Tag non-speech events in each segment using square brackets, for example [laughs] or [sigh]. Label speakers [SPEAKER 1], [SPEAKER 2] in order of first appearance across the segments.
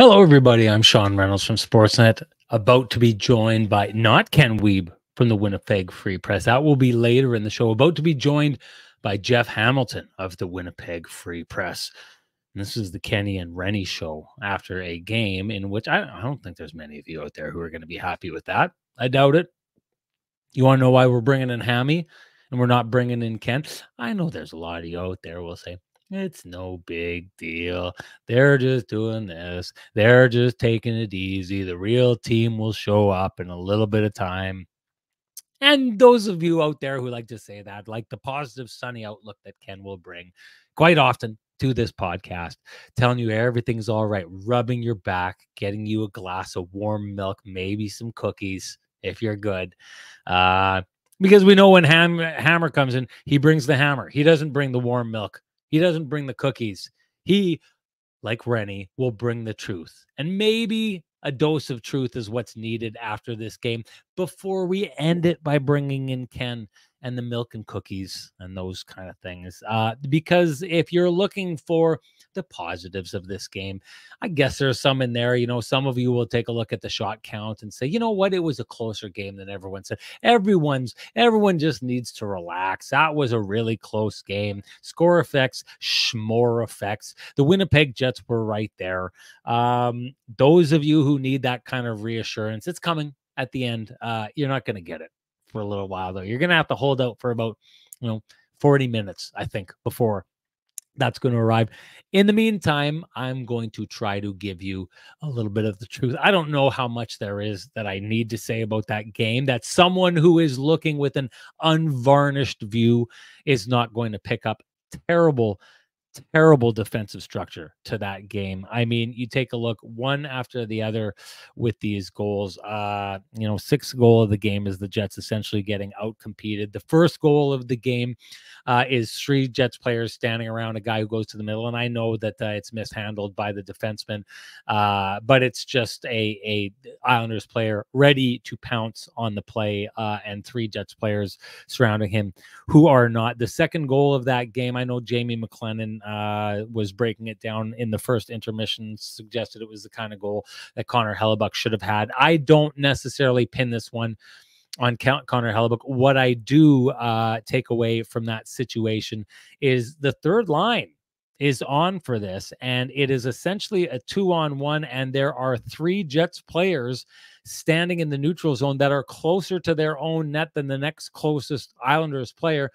[SPEAKER 1] Hello, everybody. I'm Sean Reynolds from Sportsnet, about to be joined by not Ken Wiebe from the Winnipeg Free Press. That will be later in the show. About to be joined by Jeff Hamilton of the Winnipeg Free Press. And this is the Kenny and Renny show after a game in which I, I don't think there's many of you out there who are going to be happy with that. I doubt it. You want to know why we're bringing in Hammy and we're not bringing in Kent? I know there's a lot of you out there will say, it's no big deal. They're just doing this. They're just taking it easy. The real team will show up in a little bit of time. And those of you out there who like to say that, like the positive, sunny outlook that Ken will bring quite often to this podcast, telling you everything's all right, rubbing your back, getting you a glass of warm milk, maybe some cookies if you're good. Uh, because we know when Ham- Hammer comes in, he brings the hammer. He doesn't bring the warm milk. He doesn't bring the cookies. He, like Renny, will bring the truth. And maybe a dose of truth is what's needed after this game before we end it by bringing in Ken and the milk and cookies and those kind of things. Uh, because if you're looking for the positives of this game, I guess there's some in there. You know, some of you will take a look at the shot count and say, you know what, it was a closer game than everyone said. Everyone's everyone just needs to relax. That was a really close game. Score effects, schmore effects. The Winnipeg Jets were right there. Um, those of you who need that kind of reassurance, it's coming at the end. Uh, you're not going to get it for a little while though. You're going to have to hold out for about, you know, 40 minutes, I think, before that's going to arrive. In the meantime, I'm going to try to give you a little bit of the truth. I don't know how much there is that I need to say about that game. That someone who is looking with an unvarnished view is not going to pick up terrible terrible defensive structure to that game. I mean, you take a look one after the other with these goals. Uh, you know, sixth goal of the game is the Jets essentially getting out competed. The first goal of the game uh, is three Jets players standing around a guy who goes to the middle, and I know that uh, it's mishandled by the defenseman, uh, but it's just a a Islanders player ready to pounce on the play, uh, and three Jets players surrounding him who are not. The second goal of that game, I know Jamie McLennan uh, was breaking it down in the first intermission, suggested it was the kind of goal that Connor Hellebuyck should have had. I don't necessarily pin this one on Count Connor Hellebuyck. What I do uh, take away from that situation is the third line is on for this, and it is essentially a two on one, and there are three Jets players standing in the neutral zone that are closer to their own net than the next closest Islanders player.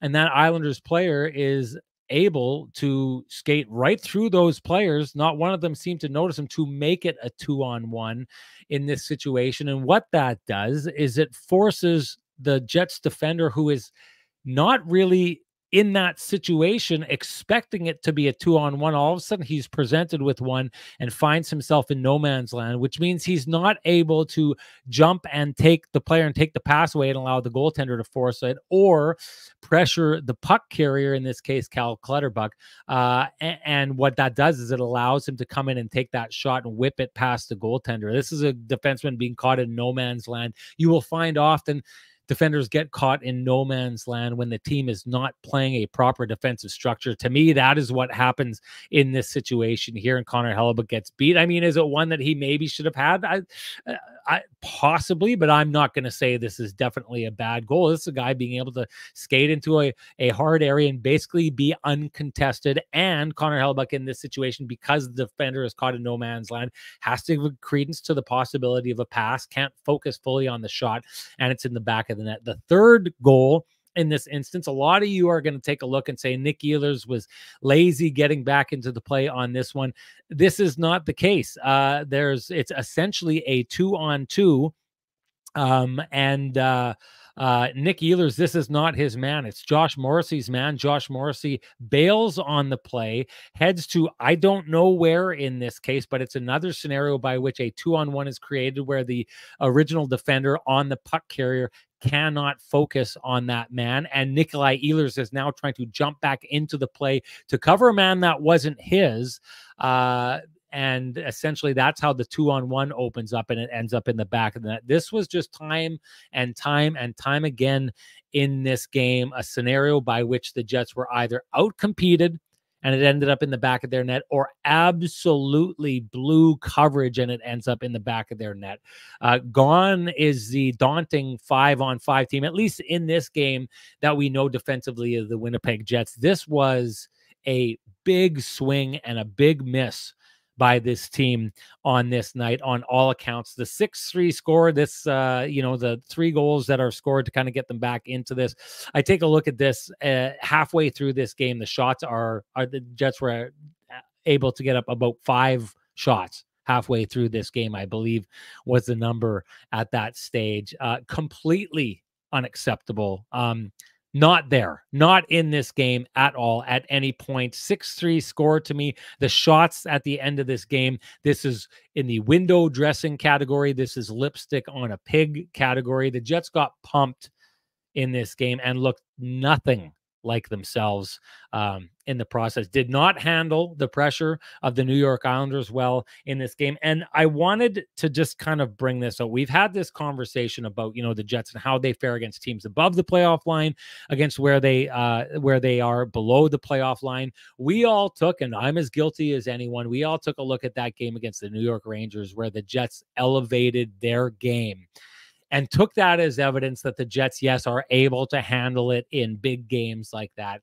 [SPEAKER 1] And that Islanders player is able to skate right through those players. Not one of them seemed to notice him to make it a two on one in this situation. And what that does is it forces the Jets defender, who is not really in that situation, expecting it to be a two on one. All of a sudden, he's presented with one and finds himself in no man's land, which means he's not able to jump and take the player and take the pass away and allow the goaltender to force it or pressure the puck carrier, in this case, Cal Clutterbuck. Uh, and, and what that does is it allows him to come in and take that shot and whip it past the goaltender. This is a defenseman being caught in no man's land. You will find often defenders get caught in no man's land when the team is not playing a proper defensive structure. To me, that is what happens in this situation here. And Connor Hellebuyck gets beat. I mean, is it one that he maybe should have had? I, uh, I possibly, but I'm not going to say this is definitely a bad goal. This is a guy being able to skate into a, a hard area and basically be uncontested. And Connor Hellebuyck in this situation, because the defender is caught in no man's land, has to give credence to the possibility of a pass, can't focus fully on the shot, and it's in the back of the net. The third goal in this instance. A lot of you are going to take a look and say Nick Ehlers was lazy getting back into the play on this one. This is not the case. Uh, there's it's essentially a two on two, um, and uh, uh, Nick Ehlers, this is not his man. It's Josh Morrissey's man. Josh Morrissey bails on the play, heads to I don't know where in this case, but it's another scenario by which a two on one is created where the original defender on the puck carrier cannot focus on that man. And Nikolaj Ehlers is now trying to jump back into the play to cover a man that wasn't his. Uh, and essentially that's how the two on one opens up and it ends up in the back of the net. This was just time and time and time again in this game, a scenario by which the Jets were either outcompeted and it ended up in the back of their net, or absolutely blew coverage and it ends up in the back of their net. Uh, gone is the daunting five on five team, at least in this game that we know defensively of the Winnipeg Jets. This was a big swing and a big miss by this team on this night on all accounts. The 6-3 score, this uh, you know, the three goals that are scored to kind of get them back into this. I take a look at this uh, halfway through this game, the shots are are the Jets were uh, able to get up about 5 shots halfway through this game, I believe was the number at that stage. Uh, completely unacceptable. Um, not there, not in this game at all at any point. 6 3 score to me. The shots at the end of this game, this is in the window dressing category. This is lipstick on a pig category. The Jets got pumped in this game and looked nothing like themselves um, in the process. Did not handle the pressure of the New York Islanders well in this game. And I wanted to just kind of bring this up. We've had this conversation about, you know, the Jets and how they fare against teams above the playoff line, against where they uh where they are below the playoff line. We all took, and I'm as guilty as anyone, we all took a look at that game against the New York Rangers where the Jets elevated their game and took that as evidence that the Jets, yes, are able to handle it in big games like that.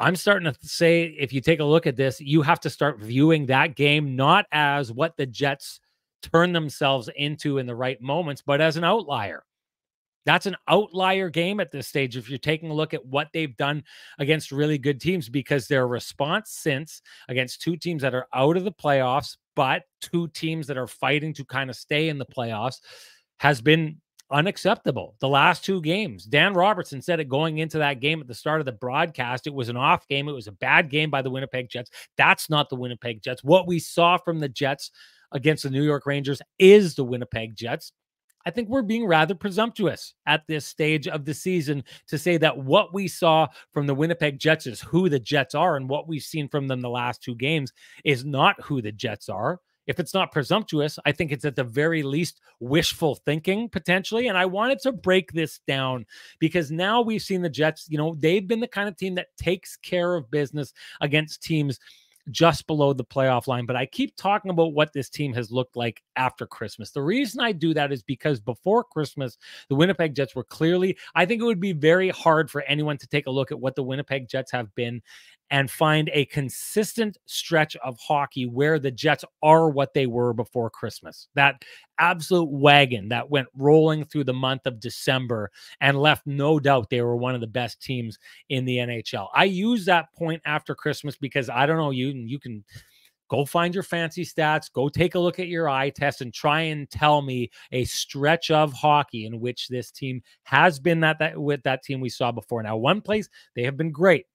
[SPEAKER 1] I'm starting to say, if you take a look at this, you have to start viewing that game not as what the Jets turn themselves into in the right moments, but as an outlier. That's an outlier game at this stage. If you're taking a look at what they've done against really good teams, because their response since against two teams that are out of the playoffs, but two teams that are fighting to kind of stay in the playoffs, has been unacceptable. The last two games, Dan Robertson said it going into that game at the start of the broadcast. It was an off game. It was a bad game by the Winnipeg Jets. That's not the Winnipeg Jets. What we saw from the Jets against the New York Rangers is the Winnipeg Jets. I think we're being rather presumptuous at this stage of the season to say that what we saw from the Winnipeg Jets is who the Jets are, and what we've seen from them the last two games is not who the Jets are if it's not presumptuous, I think it's at the very least wishful thinking potentially. And I wanted to break this down because now we've seen the Jets, you know, they've been the kind of team that takes care of business against teams just below the playoff line. But I keep talking about what this team has looked like after Christmas. The reason I do that is because before Christmas, the Winnipeg Jets were clearly, I think it would be very hard for anyone to take a look at what the Winnipeg Jets have been and find a consistent stretch of hockey where the Jets are what they were before Christmas. That absolute wagon that went rolling through the month of December and left no doubt they were one of the best teams in the NHL. I use that point after Christmas because I don't know you and you can go find your fancy stats, go take a look at your eye test and try and tell me a stretch of hockey in which this team has been that, that with that team we saw before. Now, one place they have been great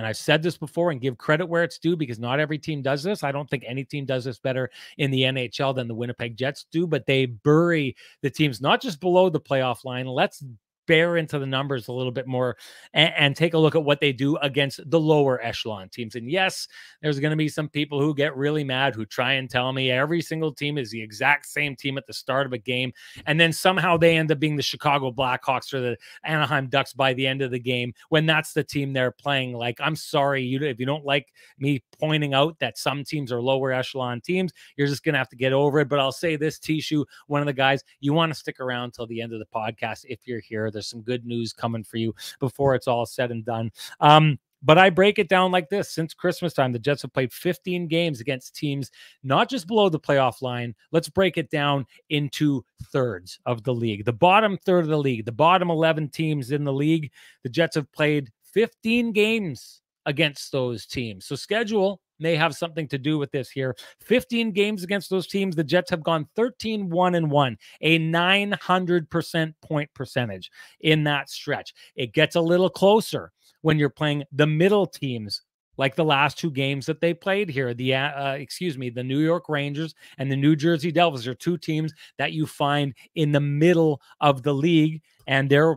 [SPEAKER 1] and I've said this before and give credit where it's due because not every team does this. I don't think any team does this better in the NHL than the Winnipeg Jets do, but they bury the teams not just below the playoff line. Let's bear into the numbers a little bit more and, and take a look at what they do against the lower echelon teams. And yes, there's going to be some people who get really mad who try and tell me every single team is the exact same team at the start of a game. And then somehow they end up being the Chicago Blackhawks or the Anaheim Ducks by the end of the game when that's the team they're playing. Like, I'm sorry, you if you don't like me pointing out that some teams are lower echelon teams, you're just going to have to get over it. But I'll say this, Tishu, one of the guys, you want to stick around till the end of the podcast if you're here. Some good news coming for you before it's all said and done. Um, but I break it down like this since Christmas time, the Jets have played 15 games against teams not just below the playoff line. Let's break it down into thirds of the league. The bottom third of the league, the bottom 11 teams in the league, the Jets have played 15 games against those teams. So schedule may have something to do with this here. 15 games against those teams. The Jets have gone 13 1 and 1, a 900% point percentage in that stretch. It gets a little closer when you're playing the middle teams like the last two games that they played here. The uh, uh excuse me, the New York Rangers and the New Jersey Devils are two teams that you find in the middle of the league, and their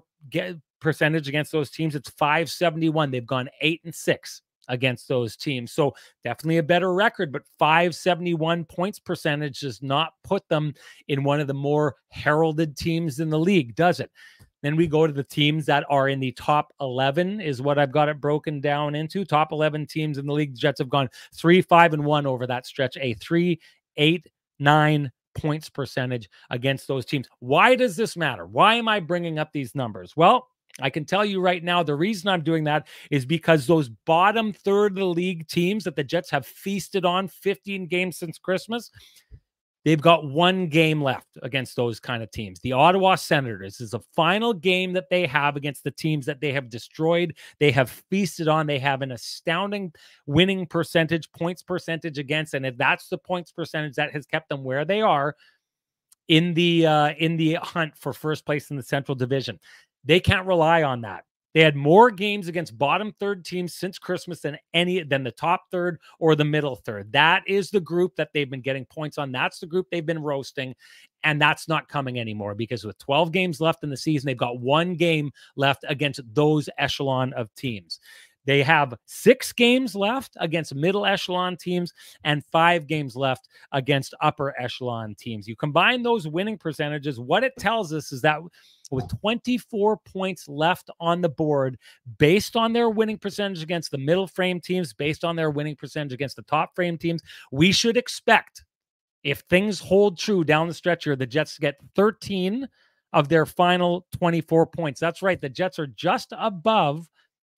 [SPEAKER 1] percentage against those teams it's 571. They've gone eight and six against those teams. So definitely a better record, but 571 points percentage does not put them in one of the more heralded teams in the league, does it? Then we go to the teams that are in the top 11, is what I've got it broken down into. Top 11 teams in the league. The Jets have gone three, five, and one over that stretch. A three, eight, nine points percentage against those teams. Why does this matter? Why am I bringing up these numbers? Well, I can tell you right now, the reason I'm doing that is because those bottom third of the league teams that the Jets have feasted on 15 games since Christmas, They've got one game left against those kind of teams. The Ottawa Senators is the final game that they have against the teams that they have destroyed. They have feasted on. They have an astounding winning percentage, points percentage against, and if that's the points percentage that has kept them where they are in the uh, in the hunt for first place in the Central Division, they can't rely on that. They had more games against bottom third teams since Christmas than any than the top third or the middle third. That is the group that they've been getting points on. That's the group they've been roasting. And that's not coming anymore because with 12 games left in the season, they've got one game left against those echelon of teams. They have six games left against middle echelon teams and five games left against upper echelon teams. You combine those winning percentages, what it tells us is that with 24 points left on the board, based on their winning percentage against the middle frame teams, based on their winning percentage against the top frame teams, we should expect, if things hold true down the stretch here, the Jets get 13 of their final 24 points. That's right. The Jets are just above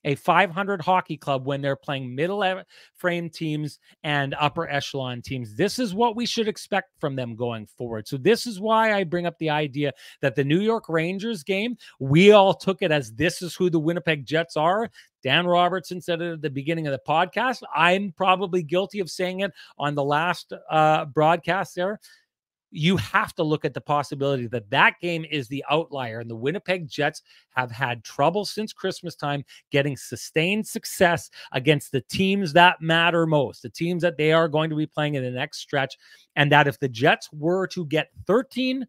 [SPEAKER 1] a 500 hockey club when they're playing middle frame teams and upper echelon teams. This is what we should expect from them going forward. So, this is why I bring up the idea that the New York Rangers game, we all took it as this is who the Winnipeg Jets are. Dan Robertson said it at the beginning of the podcast. I'm probably guilty of saying it on the last uh, broadcast there you have to look at the possibility that that game is the outlier. And the Winnipeg Jets have had trouble since Christmas time getting sustained success against the teams that matter most, the teams that they are going to be playing in the next stretch. And that if the Jets were to get 13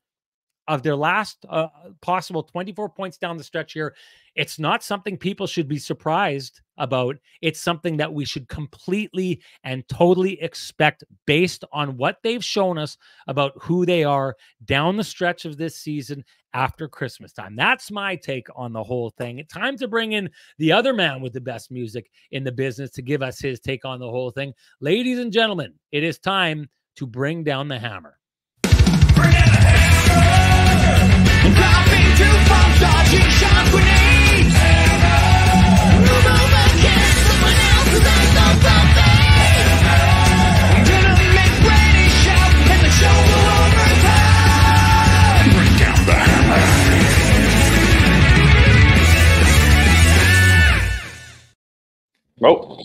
[SPEAKER 1] of their last uh, possible 24 points down the stretch here. It's not something people should be surprised about. It's something that we should completely and totally expect based on what they've shown us about who they are down the stretch of this season after Christmas time. That's my take on the whole thing. It's time to bring in the other man with the best music in the business to give us his take on the whole thing. Ladies and gentlemen, it is time to bring down the hammer.
[SPEAKER 2] Someone else is out Oh.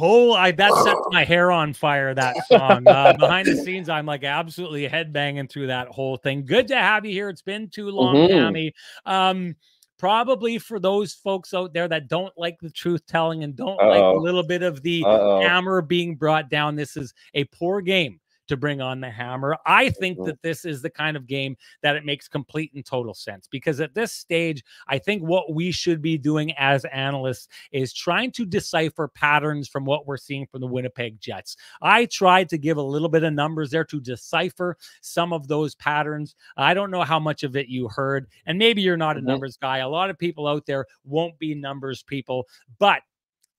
[SPEAKER 1] Oh, I that sets my hair on fire. That song uh, behind the scenes, I'm like absolutely headbanging through that whole thing. Good to have you here. It's been too long, mm-hmm. Hammy. Um, probably for those folks out there that don't like the truth telling and don't Uh-oh. like a little bit of the Uh-oh. hammer being brought down. This is a poor game to bring on the hammer. I think mm-hmm. that this is the kind of game that it makes complete and total sense because at this stage, I think what we should be doing as analysts is trying to decipher patterns from what we're seeing from the Winnipeg Jets. I tried to give a little bit of numbers there to decipher some of those patterns. I don't know how much of it you heard, and maybe you're not a mm-hmm. numbers guy. A lot of people out there won't be numbers people, but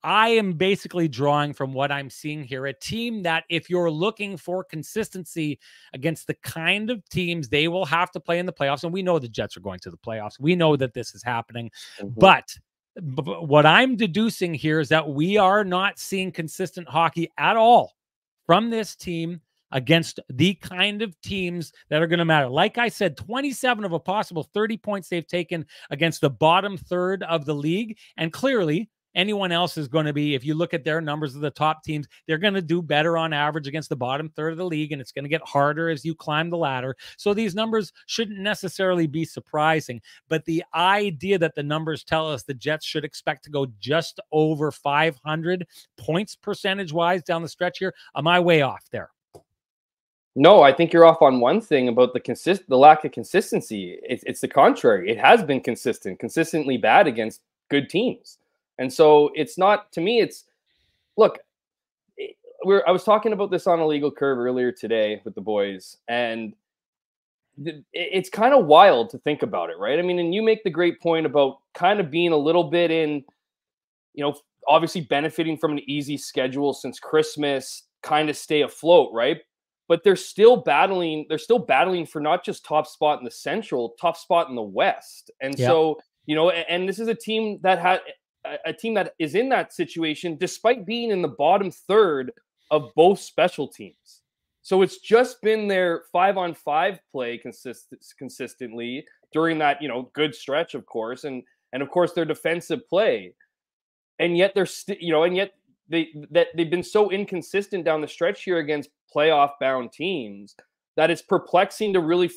[SPEAKER 1] I am basically drawing from what I'm seeing here a team that, if you're looking for consistency against the kind of teams they will have to play in the playoffs, and we know the Jets are going to the playoffs, we know that this is happening. Mm-hmm. But, but what I'm deducing here is that we are not seeing consistent hockey at all from this team against the kind of teams that are going to matter. Like I said, 27 of a possible 30 points they've taken against the bottom third of the league. And clearly, anyone else is going to be, if you look at their numbers of the top teams, they're going to do better on average against the bottom third of the league, and it's going to get harder as you climb the ladder. So these numbers shouldn't necessarily be surprising. But the idea that the numbers tell us the Jets should expect to go just over 500 points percentage wise down the stretch here, am I way off there?
[SPEAKER 2] No, I think you're off on one thing about the consist the lack of consistency. It's, it's the contrary. It has been consistent, consistently bad against good teams. And so it's not to me. It's look. We're I was talking about this on a legal curve earlier today with the boys, and it's kind of wild to think about it, right? I mean, and you make the great point about kind of being a little bit in, you know, obviously benefiting from an easy schedule since Christmas, kind of stay afloat, right? But they're still battling, they're still battling for not just top spot in the central, top spot in the west. And yeah. so, you know, and this is a team that had a team that is in that situation despite being in the bottom third of both special teams. So it's just been their five on five play consist- consistently during that, you know, good stretch, of course, and and of course their defensive play. And yet they're you know, and yet they that they've been so inconsistent down the stretch here against playoff bound teams that it's perplexing to really f-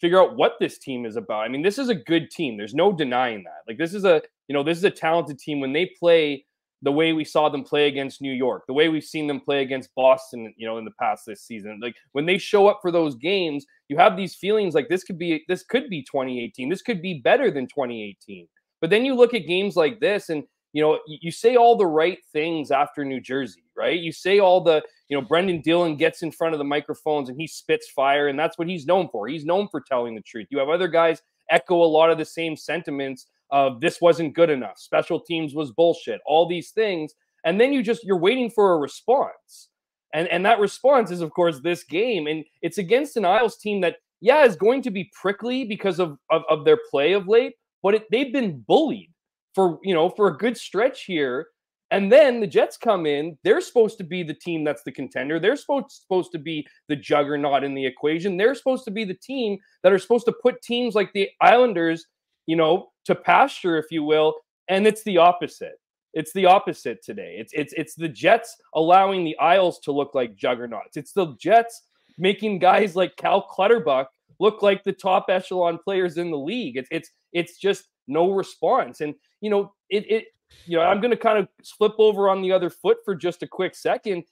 [SPEAKER 2] figure out what this team is about. I mean, this is a good team. There's no denying that. Like this is a, you know, this is a talented team when they play the way we saw them play against New York, the way we've seen them play against Boston, you know, in the past this season. Like when they show up for those games, you have these feelings like this could be this could be 2018. This could be better than 2018. But then you look at games like this and you know, you say all the right things after New Jersey, right? You say all the, you know, Brendan Dillon gets in front of the microphones and he spits fire, and that's what he's known for. He's known for telling the truth. You have other guys echo a lot of the same sentiments of this wasn't good enough, special teams was bullshit, all these things. And then you just you're waiting for a response. And and that response is of course this game. And it's against an Isles team that, yeah, is going to be prickly because of of, of their play of late, but it, they've been bullied for you know for a good stretch here. And then the Jets come in. They're supposed to be the team that's the contender. They're supposed supposed to be the juggernaut in the equation. They're supposed to be the team that are supposed to put teams like the Islanders you know, to pasture, if you will. And it's the opposite. It's the opposite today. It's it's it's the Jets allowing the Isles to look like juggernauts. It's the Jets making guys like Cal Clutterbuck look like the top echelon players in the league. It's it's it's just no response. And you know, it it you know, I'm going to kind of flip over on the other foot for just a quick second.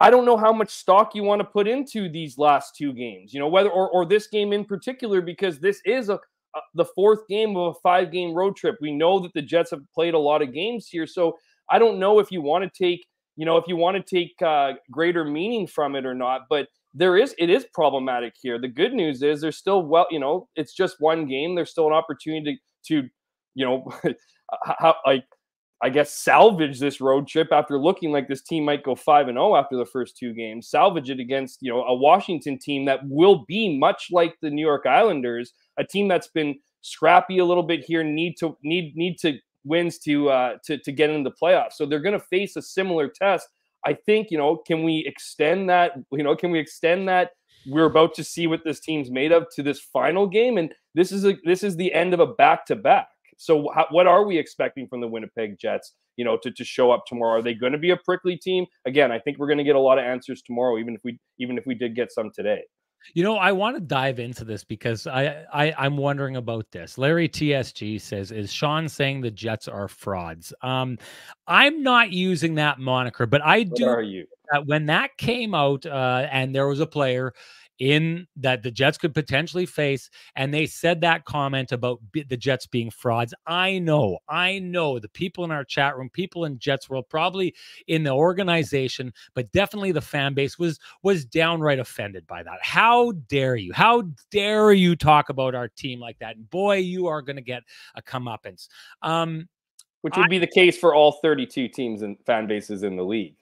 [SPEAKER 2] I don't know how much stock you want to put into these last two games, you know, whether or, or this game in particular, because this is a, the fourth game of a five game road trip. We know that the Jets have played a lot of games here. So I don't know if you want to take, you know, if you want to take uh, greater meaning from it or not, but there is, it is problematic here. The good news is there's still, well, you know, it's just one game. There's still an opportunity to, to you know, [laughs] how, like, I guess salvage this road trip after looking like this team might go 5 and 0 after the first two games. Salvage it against, you know, a Washington team that will be much like the New York Islanders a team that's been scrappy a little bit here need to need need to wins to uh to to get into the playoffs. So they're going to face a similar test. I think, you know, can we extend that, you know, can we extend that we're about to see what this team's made of to this final game and this is a this is the end of a back to back. So how, what are we expecting from the Winnipeg Jets, you know, to, to show up tomorrow? Are they going to be a prickly team? Again, I think we're going to get a lot of answers tomorrow even if we even if we did get some today.
[SPEAKER 1] You know, I want to dive into this because I, I I'm wondering about this. Larry TSG says, "Is Sean saying the Jets are frauds?" Um, I'm not using that moniker, but I what do.
[SPEAKER 2] Are you?
[SPEAKER 1] That when that came out, uh, and there was a player in that the Jets could potentially face. And they said that comment about the Jets being frauds. I know, I know the people in our chat room, people in Jets world, probably in the organization, but definitely the fan base was was downright offended by that. How dare you? How dare you talk about our team like that? And boy, you are going to get a comeuppance. Um,
[SPEAKER 2] Which would I, be the case for all 32 teams and fan bases in the league.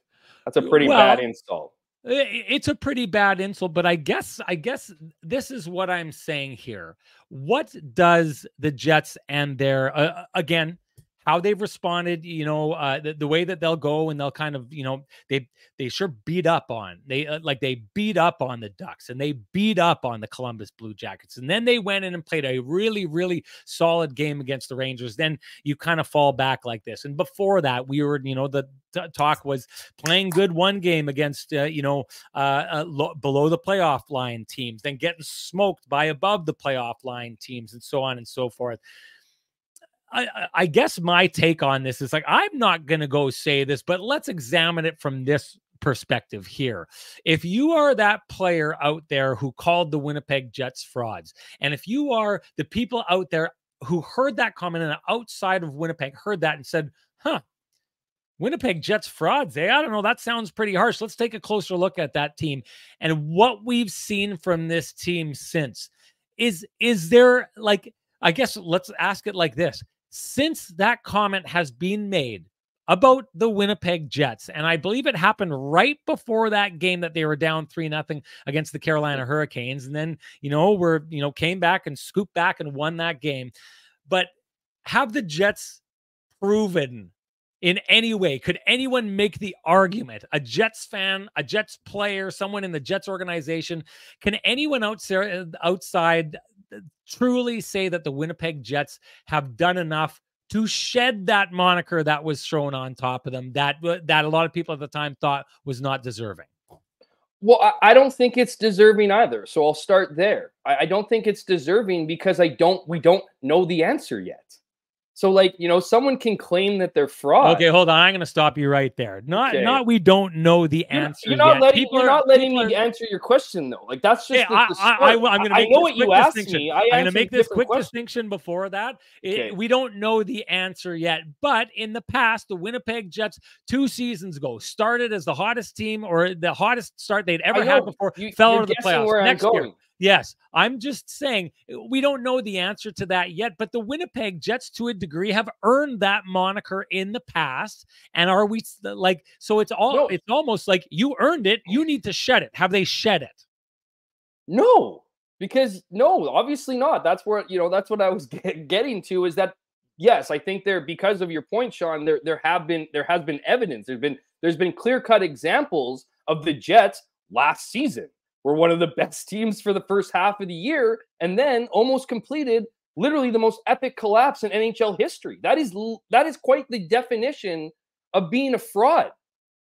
[SPEAKER 2] That's a pretty well, bad insult.
[SPEAKER 1] It's a pretty bad insult, but I guess I guess this is what I'm saying here. What does the Jets and their uh, again how they've responded, you know, uh, the, the, way that they'll go and they'll kind of, you know, they they sure beat up on they uh, like they beat up on the Ducks and they beat up on the Columbus Blue Jackets, and then they went in and played a really really solid game against the Rangers. Then you kind of fall back like this, and before that, we were, you know, the talk was playing good one game against, uh, you know, uh, uh, lo- below the playoff line teams, then getting smoked by above the playoff line teams, and so on and so forth. I, I guess my take on this is like, I'm not going to go say this, but let's examine it from this perspective here. If you are that player out there who called the Winnipeg Jets frauds, and if you are the people out there who heard that comment and outside of Winnipeg heard that and said, huh, Winnipeg Jets frauds. Eh? I don't know. That sounds pretty harsh. Let's take a closer look at that team and what we've seen from this team since. is is there like I guess let's ask it like this. Since that comment has been made about the Winnipeg Jets, and I believe it happened right before that game that they were down three nothing against the Carolina Hurricanes, and then you know we're you know came back and scooped back and won that game. But have the Jets proven in any way? Could anyone make the argument? A Jets fan, a Jets player, someone in the Jets organization, can anyone outside outside truly say that the Winnipeg Jets have done enough to shed that moniker that was thrown on top of them that uh, that a lot of people at the time thought was not deserving?
[SPEAKER 2] Well, I don't think it's deserving either. So I'll start there. I don't think it's deserving because I don't we don't know the answer yet. So, like, you know, someone can claim that they're fraud.
[SPEAKER 1] Okay, hold on. I'm going to stop you right there. Not, okay. not. We don't know the answer.
[SPEAKER 2] You're not
[SPEAKER 1] yet.
[SPEAKER 2] letting. People you're are, not letting me are, answer your question though. Like that's just. Yeah, the, the I,
[SPEAKER 1] am going to. make I know what you asked me. I am going to make this quick question. distinction before that. It, okay. We don't know the answer yet, but in the past, the Winnipeg Jets two seasons ago started as the hottest team or the hottest start they'd ever had before. You, fell out of the playoffs. Next year, Yes, I'm just saying uh, we don't know the answer to that yet, but the Winnipeg Jets, to a degree, have earned that moniker in the past. And are we like so? It's all no. it's almost like you earned it. You need to shed it. Have they shed it?
[SPEAKER 2] No, because no, obviously not. That's where you know that's what I was [laughs] get, getting to. Is that yes, I think there because of your point, Sean. There there have been there has been evidence. There's been there's been clear cut examples of the Jets last season were one of the best teams for the first half of the year and then almost completed literally the most epic collapse in NHL history. That is that is quite the definition of being a fraud.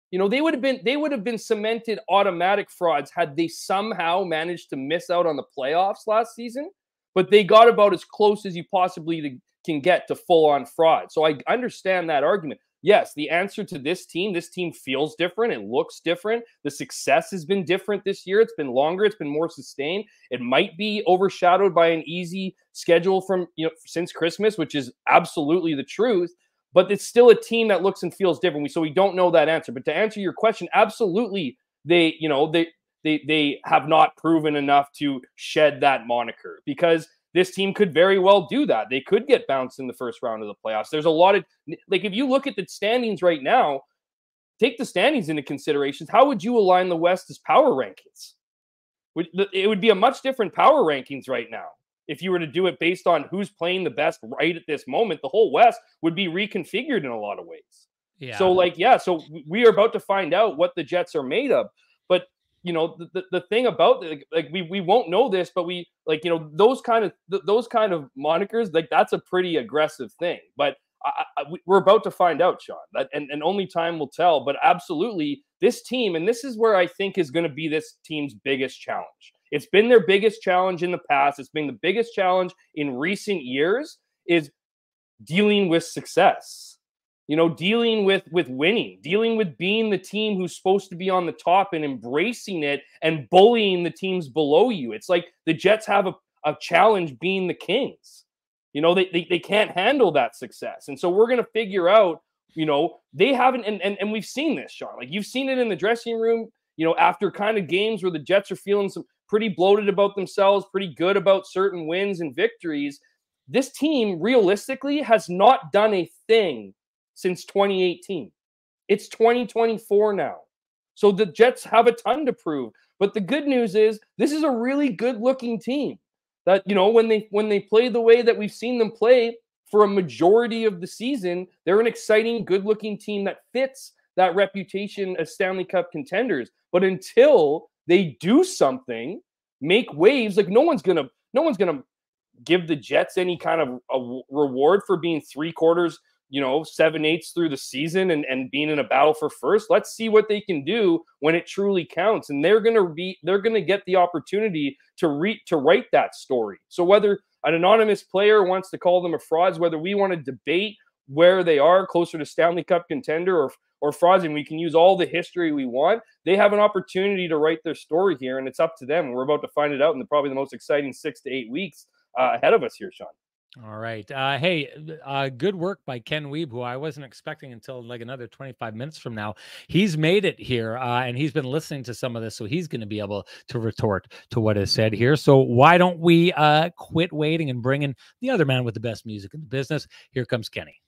[SPEAKER 2] You know, they would have been they would have been cemented automatic frauds had they somehow managed to miss out on the playoffs last season, but they got about as close as you possibly can get to full on fraud. So I understand that argument yes, the answer to this team, this team feels different. It looks different. The success has been different this year. It's been longer. It's been more sustained. It might be overshadowed by an easy schedule from, you know, since Christmas, which is absolutely the truth. But it's still a team that looks and feels different. So we don't know that answer. But to answer your question, absolutely, they, you know, they, they, they have not proven enough to shed that moniker because this team could very well do that. They could get bounced in the first round of the playoffs. There's a lot of like if you look at the standings right now, take the standings into considerations. How would you align the West as power rankings? It would be a much different power rankings right now if you were to do it based on who's playing the best right at this moment. The whole West would be reconfigured in a lot of ways. Yeah. So like yeah, so we are about to find out what the Jets are made of. You know the, the, the thing about like, like, we we won't know this but we like you know those kind of th- those kind of monikers like that's a pretty aggressive thing. But I, I, we're about to find out sean that and, and only time will tell. But absolutely this team and this is where i think is going to be this team's biggest challenge. It's been their biggest challenge in the past. It's been the biggest challenge in recent years is dealing with success you know dealing with with winning dealing with being the team who's supposed to be on the top and embracing it and bullying the teams below you. It's like the jets have a, a challenge being the kings. You know they, they, they can't handle that success. And so we're going to figure out you know they haven't and, and and we've seen this sean. Like you've seen it in the dressing room you know after kind of games where the jets are feeling some pretty bloated about themselves pretty good about certain wins and victories this team realistically has not done a thing since 2018. It's 2024 now. So the Jets have a ton to prove. But the good news is this is a really good looking team that you know when they when they play the way that we've seen them play for a majority of the season, they're an exciting, good looking team that fits that reputation as Stanley Cup contenders. But until they do something, make waves, like no one's gonna no one's gonna give the Jets any kind of a reward for being three quarters you know, seven eighths through the season and, and being in a battle for first. Let's see what they can do when it truly counts. And they're gonna be they're gonna get the opportunity to read to write that story. So whether an anonymous player wants to call them a frauds, whether we want to debate where they are closer to Stanley Cup contender or or frauds, and we can use all the history we want. They have an opportunity to write their story here, and it's up to them. We're about to find it out in the, probably the most exciting six to eight weeks uh, ahead of us here, Sean.
[SPEAKER 1] All right. Uh, hey, uh, good work by Ken Wiebe, who I wasn't expecting until like another 25 minutes from now. He's made it here uh, and he's been listening to some of this, so he's going to be able to retort to what is said here. So, why don't we uh, quit waiting and bring in the other man with the best music in the business? Here comes Kenny.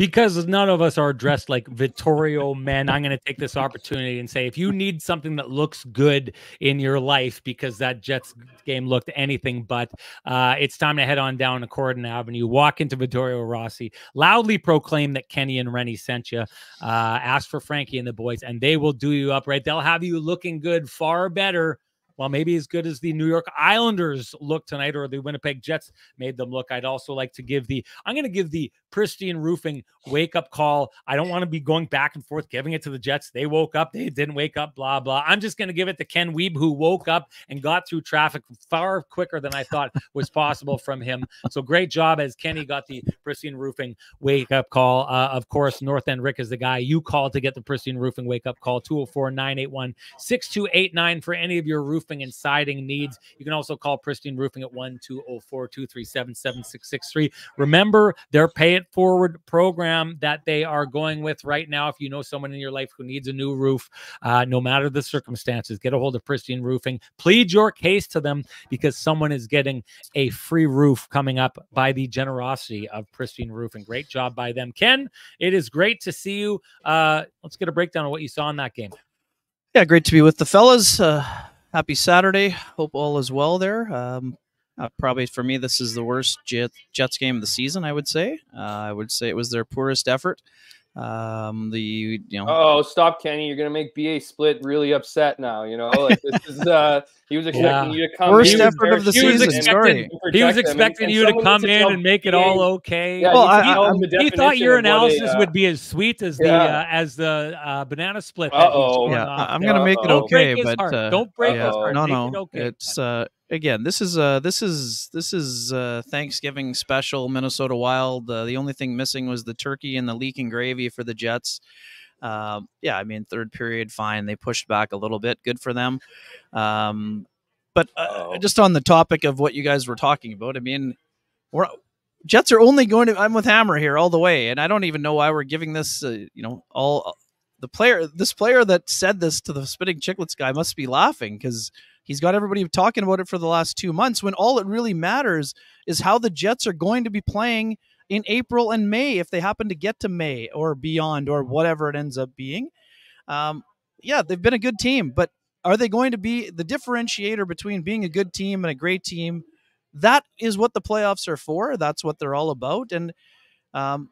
[SPEAKER 1] Because none of us are dressed like Vittorio men, I'm going to take this opportunity and say if you need something that looks good in your life because that Jets game looked anything but, uh, it's time to head on down to Corydon Avenue, walk into Vittorio Rossi, loudly proclaim that Kenny and Renny sent you, uh, ask for Frankie and the boys, and they will do you up right. They'll have you looking good, far better well, maybe as good as the New York Islanders look tonight or the Winnipeg Jets made them look. I'd also like to give the, I'm going to give the pristine roofing wake up call. I don't want to be going back and forth giving it to the Jets. They woke up, they didn't wake up, blah, blah. I'm just going to give it to Ken Wiebe, who woke up and got through traffic far quicker than I thought was possible from him. So great job as Kenny got the pristine roofing wake up call. Uh, of course, North End Rick is the guy you call to get the pristine roofing wake up call 204 981 6289 for any of your roofing and siding needs. You can also call Pristine Roofing at 1 204 237 7663. Remember their pay forward program that they are going with right now. If you know someone in your life who needs a new roof, uh, no matter the circumstances, get a hold of Pristine Roofing. Plead your case to them because someone is getting a free roof coming up by the generosity of Pristine Roofing. Great job by them. Ken, it is great to see you. Uh, let's get a breakdown of what you saw in that game.
[SPEAKER 3] Yeah, great to be with the fellas. Uh, happy Saturday. Hope all is well there. Um, uh, probably for me, this is the worst Jet, Jets game of the season. I would say. Uh, I would say it was their poorest effort. Um, the you know.
[SPEAKER 2] Oh, stop, Kenny! You're gonna make BA Split really upset now. You know, like this is. uh He was [laughs] expecting yeah. you to come.
[SPEAKER 3] Worst effort of the season.
[SPEAKER 1] Sorry. He was expecting you to come in and make it all okay.
[SPEAKER 2] Yeah, well, I, I,
[SPEAKER 1] he thought your analysis a, uh, would be as sweet as the uh, as the uh, banana split.
[SPEAKER 3] oh. Yeah, I'm gonna make it okay, but
[SPEAKER 1] don't break
[SPEAKER 3] his
[SPEAKER 1] heart.
[SPEAKER 3] No, no, it's uh again this is uh this is this is uh thanksgiving special minnesota wild. Uh, the only thing missing was the turkey and the leaking gravy for the jets. Uh, yeah i mean third period fine they pushed back a little bit good for them. Um but uh, just on the topic of what you guys were talking about i mean we're jets are only going to i'm with hammer here all the way and i don't even know why we're giving this uh, you know all the player this player that said this to the Spittin' Chiclets guy must be laughing because He's got everybody talking about it for the last two months when all it really matters is how the Jets are going to be playing in April and May if they happen to get to May or beyond or whatever it ends up being. Um, yeah, they've been a good team, but are they going to be the differentiator between being a good team and a great team? That is what the playoffs are for. That's what they're all about. And um,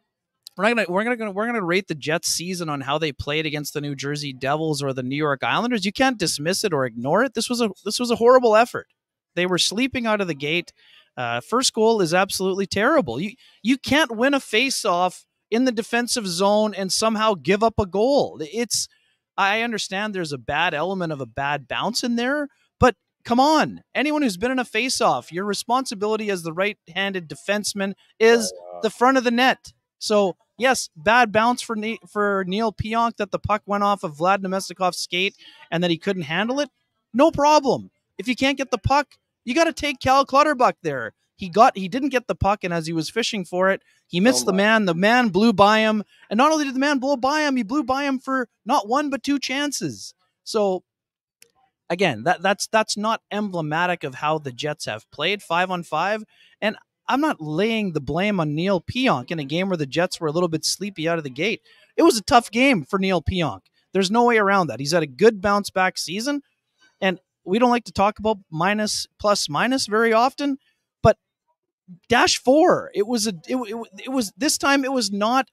[SPEAKER 3] we're not gonna we're gonna we're gonna rate the Jets season on how they played against the New Jersey Devils or the New York Islanders. You can't dismiss it or ignore it. This was a this was a horrible effort. They were sleeping out of the gate. Uh, first goal is absolutely terrible. You you can't win a face-off in the defensive zone and somehow give up a goal. It's I understand there's a bad element of a bad bounce in there, but come on. Anyone who's been in a face-off, your responsibility as the right-handed defenseman is the front of the net. So yes, bad bounce for ne- for Neil Pionk that the puck went off of Vlad Namestnikov's skate and that he couldn't handle it. No problem. If you can't get the puck, you got to take Cal Clutterbuck there. He got he didn't get the puck, and as he was fishing for it, he oh missed oh the man. The man blew by him, and not only did the man blow by him, he blew by him for not one but two chances. So again, that that's that's not emblematic of how the Jets have played five on five. And I'm not laying the blame on Neil Pionk in a game where the Jets were a little bit sleepy out of the gate. It was a tough game for Neil Pionk. There's no way around that. He's had a good bounce back season, and we don't like to talk about minus plus minus very often, but dash four. It was a it, it, it was this time it was not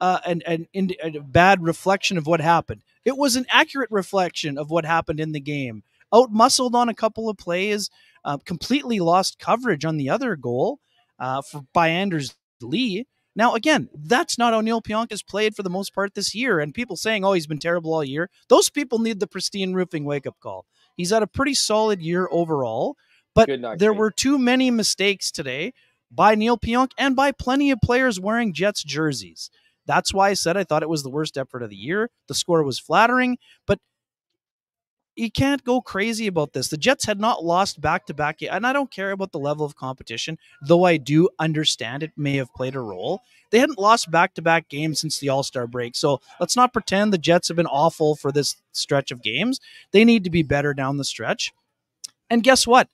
[SPEAKER 3] uh, an, an, a bad reflection of what happened. It was an accurate reflection of what happened in the game. Out muscled on a couple of plays, uh, completely lost coverage on the other goal uh, for by Anders Lee. Now, again, that's not how Neal Pionk has played for the most part this year. And people saying, oh, he's been terrible all year, those people need the pristine roofing wake up call. He's had a pretty solid year overall, but there were too many mistakes today by Neal Pionk and by plenty of players wearing Jets jerseys. That's why I said I thought it was the worst effort of the year. The score was flattering, but you can't go crazy about this. The Jets had not lost back to back, yet, and I don't care about the level of competition, though I do understand it may have played a role. They hadn't lost back to back games since the All Star break, so let's not pretend the Jets have been awful for this stretch of games. They need to be better down the stretch. And guess what?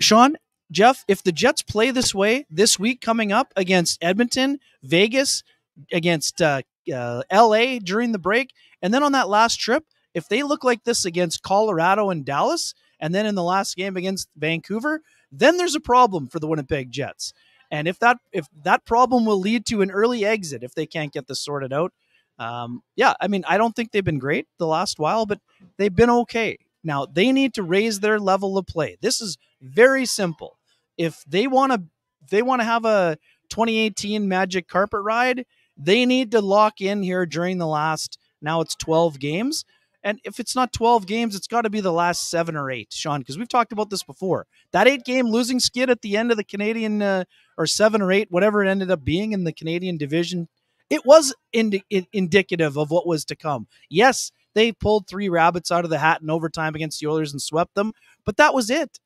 [SPEAKER 3] Sean, Jeff, if the Jets play this way this week coming up against Edmonton, Vegas, against uh, uh, LA during the break, and then on that last trip, if they look like this against Colorado and Dallas, and then in the last game against Vancouver, then there's a problem for the Winnipeg Jets. And if that if that problem will lead to an early exit if they can't get this sorted out, um, yeah, I mean, I don't think they've been great the last while, but they've been okay. Now they need to raise their level of play. This is very simple. If they want to, they want to have a 2018 Magic Carpet Ride. They need to lock in here during the last. Now it's 12 games. And if it's not 12 games, it's got to be the last seven or eight, Sean, because we've talked about this before. That eight game losing skid at the end of the Canadian, uh, or seven or eight, whatever it ended up being in the Canadian division, it was indi- indicative of what was to come. Yes, they pulled three rabbits out of the hat in overtime against the Oilers and swept them, but that was it,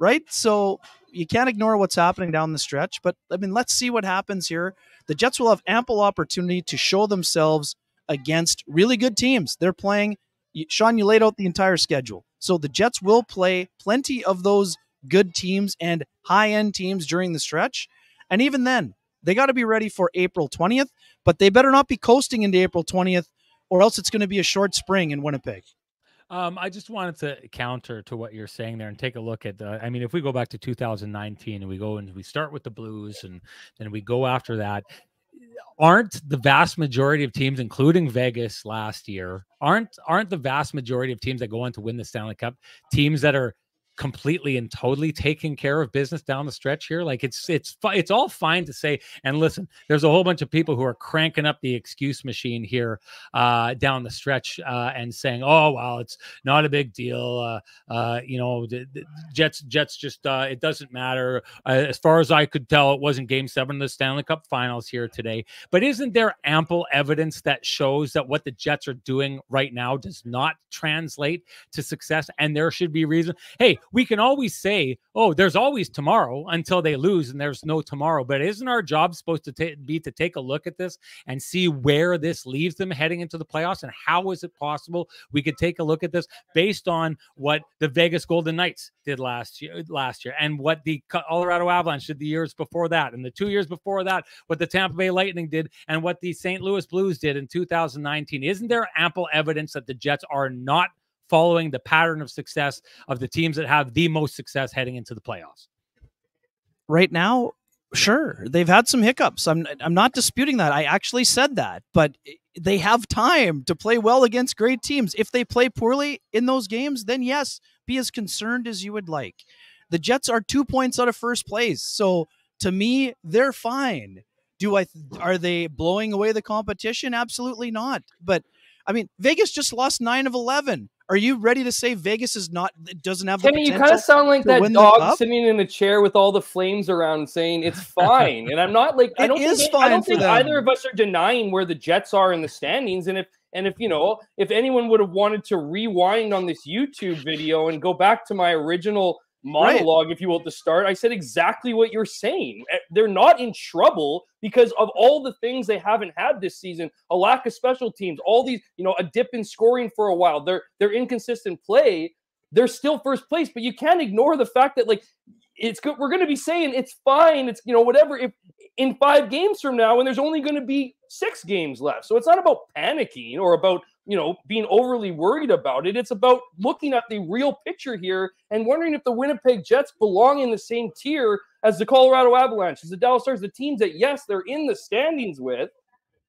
[SPEAKER 3] right? So you can't ignore what's happening down the stretch. But I mean, let's see what happens here. The Jets will have ample opportunity to show themselves against really good teams. They're playing. Sean, you laid out the entire schedule. So the Jets will play plenty of those good teams and high end teams during the stretch. And even then, they got to be ready for April 20th, but they better not be coasting into April 20th or else it's going to be a short spring in Winnipeg.
[SPEAKER 1] Um, I just wanted to counter to what you're saying there and take a look at the. I mean, if we go back to 2019 and we go and we start with the Blues and then we go after that, aren't the vast majority of teams, including Vegas last year, aren't aren't the vast majority of teams that go on to win the Stanley Cup teams that are completely and totally taking care of business down the stretch here. Like it's it's it's all fine to say. And listen, there's a whole bunch of people who are cranking up the excuse machine here uh, down the stretch uh, and saying, "Oh, well, it's not a big deal." Uh, uh, you know, the, the Jets Jets just uh, it doesn't matter. Uh, as far as I could tell, it wasn't Game Seven of the Stanley Cup Finals here today. But isn't there ample evidence that shows that what the Jets are doing right now does not translate to success? And there should be reason. Hey, we can always say, oh, there's always tomorrow until they lose and there's no tomorrow. But isn't our job supposed to t- be to take a look at this and see where this leaves them heading into the playoffs? And how is it possible we could take a look at this based on what the Vegas Golden Knights did last year, last year, and what the Colorado Avalanche did the years before that, and the two years before that, what the Tampa Bay Lightning did, and what the St. Louis Blues did in 2019? Isn't there ample evidence that the Jets are not following the pattern of success of the teams that have the most success heading into the playoffs?
[SPEAKER 3] Right now, sure, they've had some hiccups. I'm I'm not disputing that. I actually said that, but they have time to play well against great teams. If they play poorly in those games, then yes, be as concerned as you would like. The Jets are 2 points out of first place. So to me, they're fine. Do I are they blowing away the competition? Absolutely not. But I mean, Vegas just lost 9 of 11. Are you ready to say Vegas is not doesn't have
[SPEAKER 2] Timmy, you kind of sound like that dog sitting in a chair with all the flames around saying it's [laughs] fine. and I'm not like I don't
[SPEAKER 3] is
[SPEAKER 2] think,
[SPEAKER 3] fine
[SPEAKER 2] I don't think
[SPEAKER 3] them.
[SPEAKER 2] either of us are denying where the Jets are in the standings. And if and if you know, if anyone would have wanted to rewind on this YouTube video and go back to my original monologue, right. if you will, at the start, I said exactly what you're saying. Eh, they're not in trouble because of all the things they haven't had this season, a lack of special teams, all these, you know, a dip in scoring for a while, their their inconsistent play. They're still first place, but you can't ignore the fact that like it's good. We're going to be saying it's fine. It's you know whatever. If in five games from now, and there's only going to be six games left, so it's not about panicking or about you know, being overly worried about it. It's about looking at the real picture here and wondering if the Winnipeg Jets belong in the same tier as the Colorado Avalanche, as the Dallas Stars, the teams that yes, they're in the standings with,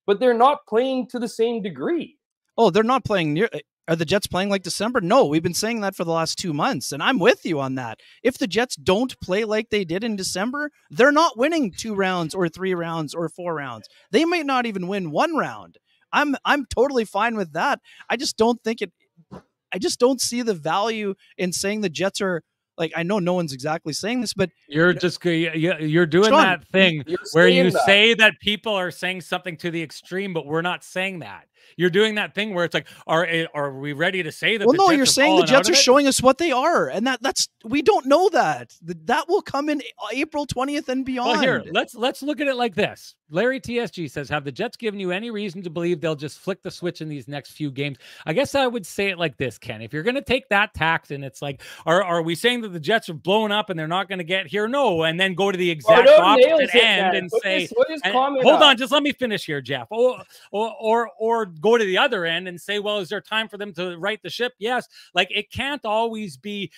[SPEAKER 2] but they're not playing to the same degree.
[SPEAKER 3] Oh, they're not playing near. Are the Jets playing like December? No, we've been saying that for the last two months, and I'm with you on that. If the Jets don't play like they did in December, they're not winning two rounds or three rounds or four rounds. They might not even win one round. I'm I'm totally fine with that. I just don't think it. I just don't see the value in saying the Jets are like. I know no one's exactly saying this, but
[SPEAKER 1] you're just you're doing Sean, that thing where you that. say that people are saying something to the extreme, but we're not saying that. You're doing that thing where it's like, are eh, are we ready to say that?
[SPEAKER 3] Well, no, you're saying the Jets are showing us what they are, and that that's we don't know that. That will come in April 20th and beyond.
[SPEAKER 1] Well, here let's let's look at it like this. Larry TSG says, "Have the Jets given you any reason to believe they'll just flick the switch in these next few games?" I guess I would say it like this, Ken. If you're going to take that tact, and it's like, are are we saying that the Jets are blowing up and they're not going to get here? No, and then go to the exact oh, opposite end and say, and, "Hold on, just let me finish here, Jeff." Or, or or or go to the other end and say, well, is there time for them to right the ship? Yes. Like it can't always be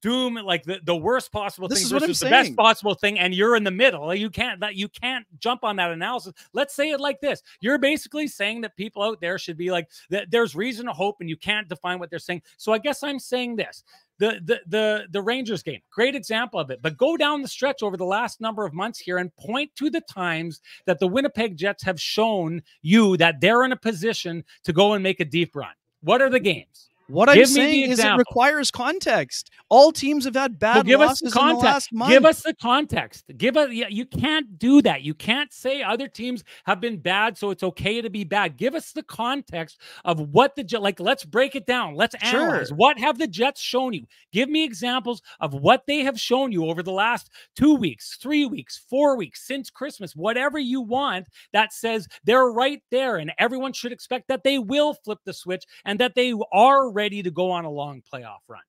[SPEAKER 1] doom like the, the worst possible this thing versus the best possible thing and you're in the middle you can't that you can't jump on that analysis let's say it like this you're basically saying that people out there should be like that there's reason to hope and you can't define what they're saying so i guess i'm saying this the the the the Rangers game, great example of it. But go down the stretch over the last number of months here and point to the times that the Winnipeg Jets have shown you that they're in a position to go and make a deep run. What are the games?
[SPEAKER 3] What give I'm saying is it requires context. All teams have had bad well, give losses us context. in the last month.
[SPEAKER 1] Give us the context. Give us. Yeah, you can't do that. You can't say other teams have been bad, so it's okay to be bad. Give us the context of what the like. Let's break it down. Let's analyze. Sure. What have the Jets shown you? Give me examples of what they have shown you over the last two weeks, three weeks, four weeks since Christmas. Whatever you want that says they're right there, and everyone should expect that they will flip the switch and that they are ready to go on a long playoff run.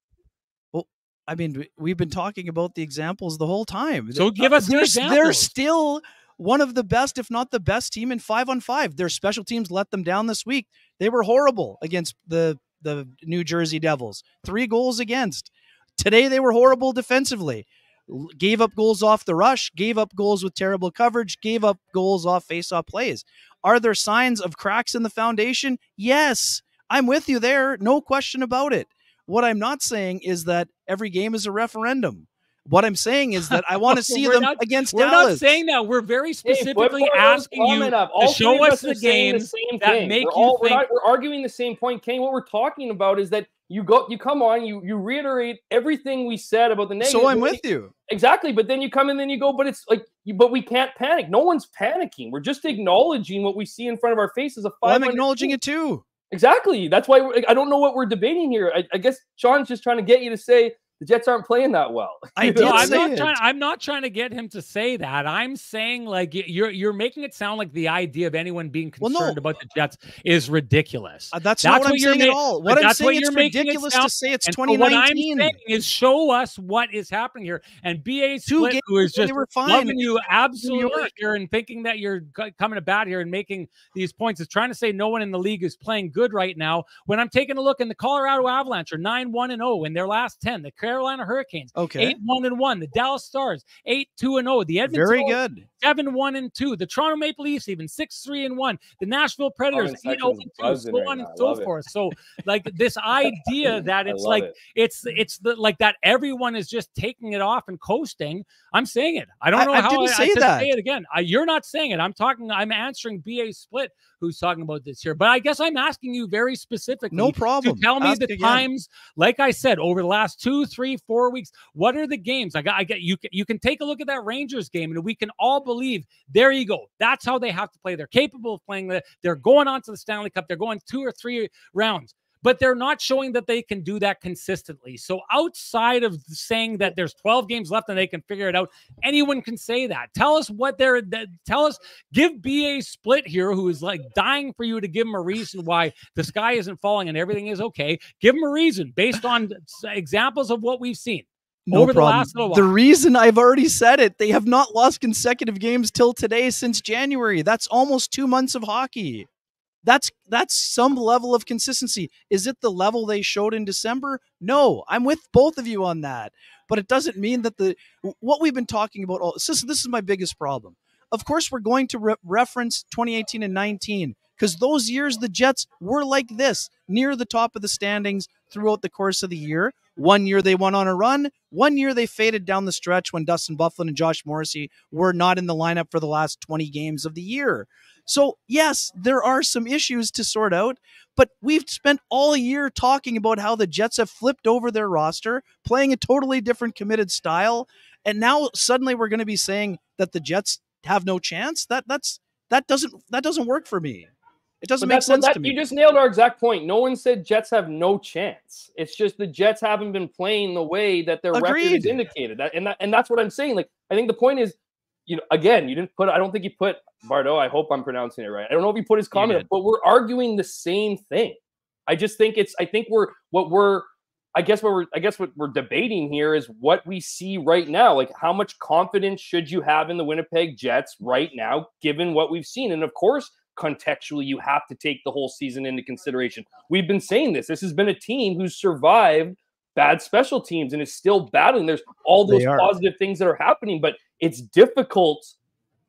[SPEAKER 3] Well, I mean, we've been talking about the examples the whole time.
[SPEAKER 1] So give uh, us
[SPEAKER 3] they're,
[SPEAKER 1] the
[SPEAKER 3] they're still one of the best, if not the best team in five on five. Their special teams let them down this week. They were horrible against the the New Jersey Devils. Three goals against. Today they were horrible defensively. Gave up goals off the rush, gave up goals with terrible coverage, gave up goals off face-off plays. Are there signs of cracks in the foundation? Yes. I'm with you there, no question about it. What I'm not saying is that every game is a referendum. What I'm saying is that I [laughs] want to see them
[SPEAKER 1] not,
[SPEAKER 3] against
[SPEAKER 1] we're
[SPEAKER 3] Dallas.
[SPEAKER 1] We're not saying that. We're very specifically hey, asking you to show us the games that make we're all,
[SPEAKER 2] you
[SPEAKER 1] think.
[SPEAKER 2] We're, we're, arguing the same point, Kane. What we're talking about is that you go, you come on, you you reiterate everything we said about the negative.
[SPEAKER 3] So I'm with you.
[SPEAKER 2] Exactly, but then you come and then you go, but it's like, but we can't panic. No one's panicking. We're just acknowledging what we see in front of our faces. A
[SPEAKER 3] well, I'm acknowledging it too.
[SPEAKER 2] Exactly. That's why I don't know what we're debating here. I, I, guess Sean's just trying to get you to say the Jets aren't playing that well. [laughs]
[SPEAKER 1] I did I'm not it. trying. I'm not trying to get him to say that. I'm saying like you're you're making it sound like the idea of anyone being concerned well, no. about the Jets is ridiculous.
[SPEAKER 3] Uh, that's, that's, not what, what I'm saying ma- at all. What I'm saying it's ridiculous it to say it's 2019. what I'm saying
[SPEAKER 1] is show us what is happening here. And BA Split, Two who is just loving you absolutely here and thinking that you're coming to bat here and making these points, is trying to say no one in the league is playing good right now. When I'm taking a look in the Colorado Avalanche are nine one and zero oh in their last ten. The Carolina Hurricanes.
[SPEAKER 3] Okay.
[SPEAKER 1] Eight one and one. The Dallas Stars eight two and zero. The Edmonton
[SPEAKER 3] very good.
[SPEAKER 1] Seven one and two. The Toronto Maple Leafs even six three and one. The Nashville Predators eight oh, zero and two. So right on and so forth. So [laughs] like this idea that it's like it. it's it's the like that everyone is just taking it off and coasting. I'm saying it. I don't know
[SPEAKER 3] I,
[SPEAKER 1] how
[SPEAKER 3] I didn't
[SPEAKER 1] I,
[SPEAKER 3] say
[SPEAKER 1] I
[SPEAKER 3] that.
[SPEAKER 1] Say it again. I, you're not saying it. I'm talking. I'm answering BA Split who's talking about this here. But I guess I'm asking you very specifically.
[SPEAKER 3] No problem.
[SPEAKER 1] To tell me Ask the again. times, like I said, over the last two, three, four weeks. What are the games? I got. I get you. Can, you can take a look at that Rangers game, and we can all believe. There you go. That's how they have to play. They're capable of playing. The, they're going on to the Stanley Cup. They're going two or three rounds but they're not showing that they can do that consistently. So outside of saying that there's 12 games left and they can figure it out, anyone can say that. Tell us what they're tell us give BA split here who is like dying for you to give him a reason why the sky isn't falling and everything is okay. Give him a reason based on examples of what we've seen.
[SPEAKER 3] No over problem. The, last the reason I've already said it, they have not lost consecutive games till today since January. That's almost two months of hockey. That's that's some level of consistency. Is it the level they showed in December? No, I'm with both of you on that. but it doesn't mean that the what we've been talking about. All this, this is my biggest problem. Of course, we're going to re- reference 2018 and 19 because those years the Jets were like this, near the top of the standings throughout the course of the year. One year they went on a run. One year they faded down the stretch when Dustin Byfuglien and Josh Morrissey were not in the lineup for the last 20 games of the year. So, yes, there are some issues to sort out, but we've spent all year talking about how the Jets have flipped over their roster, playing a totally different committed style. And now suddenly we're going to be saying that the Jets have no chance. That that's that doesn't that doesn't work for me. It doesn't make sense that, to me.
[SPEAKER 2] You just nailed our exact point. No one said Jets have no chance. It's just the Jets haven't been playing the way that their Agreed. record has indicated. That and that, and that's what I'm saying. Like I think the point is, you know, again, you didn't put. I don't think you put Bardo. I hope I'm pronouncing it right. I don't know if he put his comment, but we're arguing the same thing. I just think it's. I think we're what we're. I guess what we're. I guess what we're debating here is what we see right now. Like, how much confidence should you have in the Winnipeg Jets right now, given what we've seen? And of course, contextually, you have to take the whole season into consideration. We've been saying this. This has been a team who's survived bad special teams and is still battling. There's all those positive things that are happening, but it's difficult.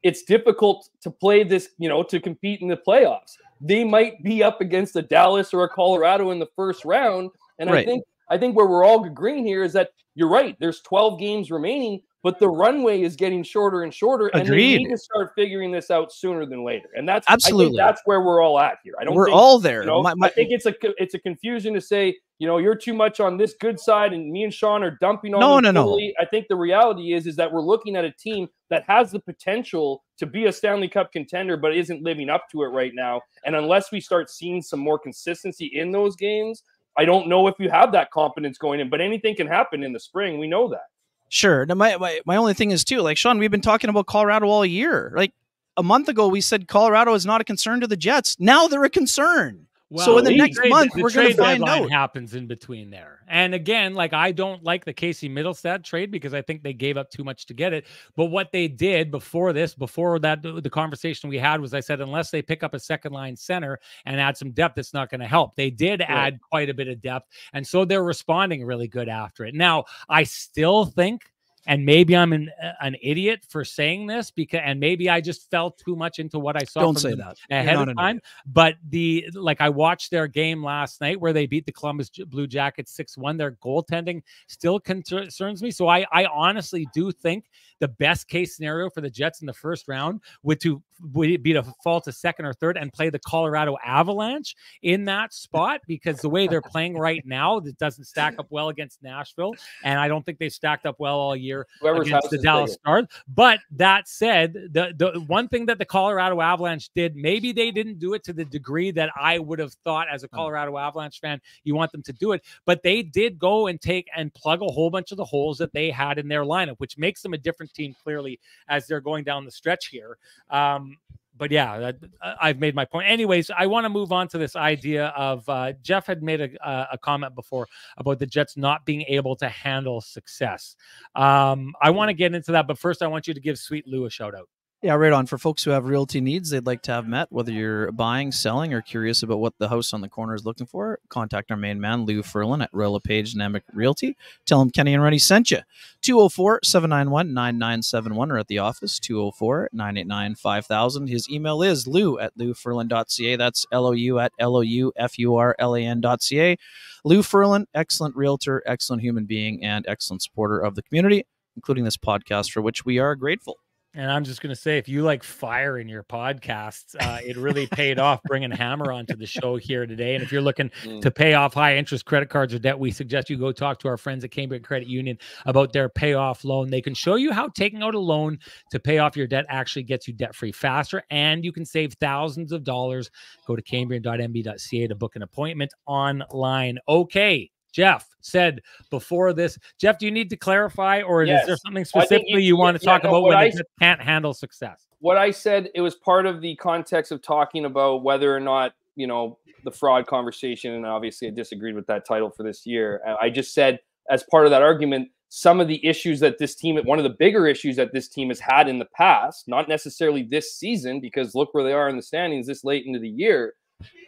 [SPEAKER 2] It's difficult to play this, you know, to compete in the playoffs. They might be up against a Dallas or a Colorado in the first round. And right. I think I think where we're all agreeing here is that you're right. There's 12 games remaining but the runway is getting shorter and shorter, and we need to start figuring this out sooner than later. And that's absolutely that's where we're all at here. I don't.
[SPEAKER 3] We're
[SPEAKER 2] think,
[SPEAKER 3] all there.
[SPEAKER 2] You know, my, my, I think it's a it's a confusion to say you know you're too much on this good side, and me and Sean are dumping on.
[SPEAKER 3] No, no, fully.
[SPEAKER 2] no. I think the reality is is that we're looking at a team that has the potential to be a Stanley Cup contender, but isn't living up to it right now. And unless we start seeing some more consistency in those games, I don't know if you have that confidence going in. But anything can happen in the spring. We know that.
[SPEAKER 3] Sure. Now, my, my, my only thing is, too, like, Sean, we've been talking about Colorado all year. Like, a month ago, we said Colorado is not a concern to the Jets. Now they're a concern. Well, so in the next trade, month, the, we're going to find out.
[SPEAKER 1] happens in between there. And again, like I don't like the Casey Mittelstadt trade because I think they gave up too much to get it. But what they did before this, before that, the conversation we had was I said, unless they pick up a second line center and add some depth, it's not going to help. They did right. add quite a bit of depth. And so they're responding really good after it. Now, I still think and maybe I'm an an idiot for saying this because and maybe I just fell too much into what I saw.
[SPEAKER 3] Don't say that
[SPEAKER 1] ahead of time. But the like I watched their game last night where they beat the Columbus Blue Jackets six one. Their goaltending still concerns me. So I I honestly do think the best case scenario for the Jets in the first round would to would be to fall to second or third and play the Colorado Avalanche in that spot because the way they're playing right now, it doesn't stack up well against Nashville, and I don't think they've stacked up well all year Whoever's against the Dallas. Stars. But that said, the the one thing that the Colorado Avalanche did, maybe they didn't do it to the degree that I would have thought as a hmm. Colorado Avalanche fan. You want them to do it, but they did go and take and plug a whole bunch of the holes that they had in their lineup, which makes them a different team clearly as they're going down the stretch here. Um, but yeah, that, I've made my point. Anyways, I want to move on to this idea of uh, Jeff had made a, a, comment before about the Jets not being able to handle success. Um, I want to get into that, but first, I want you to give Sweet Lou a shout out.
[SPEAKER 3] Yeah, right on. For folks who have realty needs they'd like to have met, whether you're buying, selling, or curious about what the house on the corner is looking for, contact our main man, Lou Furlan at Royal LePage Dynamic Realty. Tell him Kenny and Renny sent you. 204 791 9971 or at the office, 204 989 5000. His email is lou at loufurlan.ca. That's L O U at L O U F U R L A N.ca. Lou Furlan, excellent realtor, excellent human being, and excellent supporter of the community, including this podcast, for which we are grateful.
[SPEAKER 1] And I'm just going to say, if you like fire in your podcasts, uh, it really paid [laughs] off bringing Hammer onto the show here today. And if you're looking mm. to pay off high interest credit cards or debt, we suggest you go talk to our friends at Cambrian Credit Union about their payoff loan. They can show you how taking out a loan to pay off your debt actually gets you debt free faster, and you can save thousands of dollars. Go to cambrian.mb.ca to book an appointment online. Okay, Jeff said before this. Jeff, do you need to clarify, or yes. is there something specifically you, you, want to yeah, talk no, about when I, can't handle success?
[SPEAKER 2] What I said, it was part of the context of talking about whether or not you know the fraud conversation, and obviously I disagreed with that title for this year. I just said as part of that argument, some of the issues that this team, one of the bigger issues that this team has had in the past, not necessarily this season, because look where they are in the standings this late into the year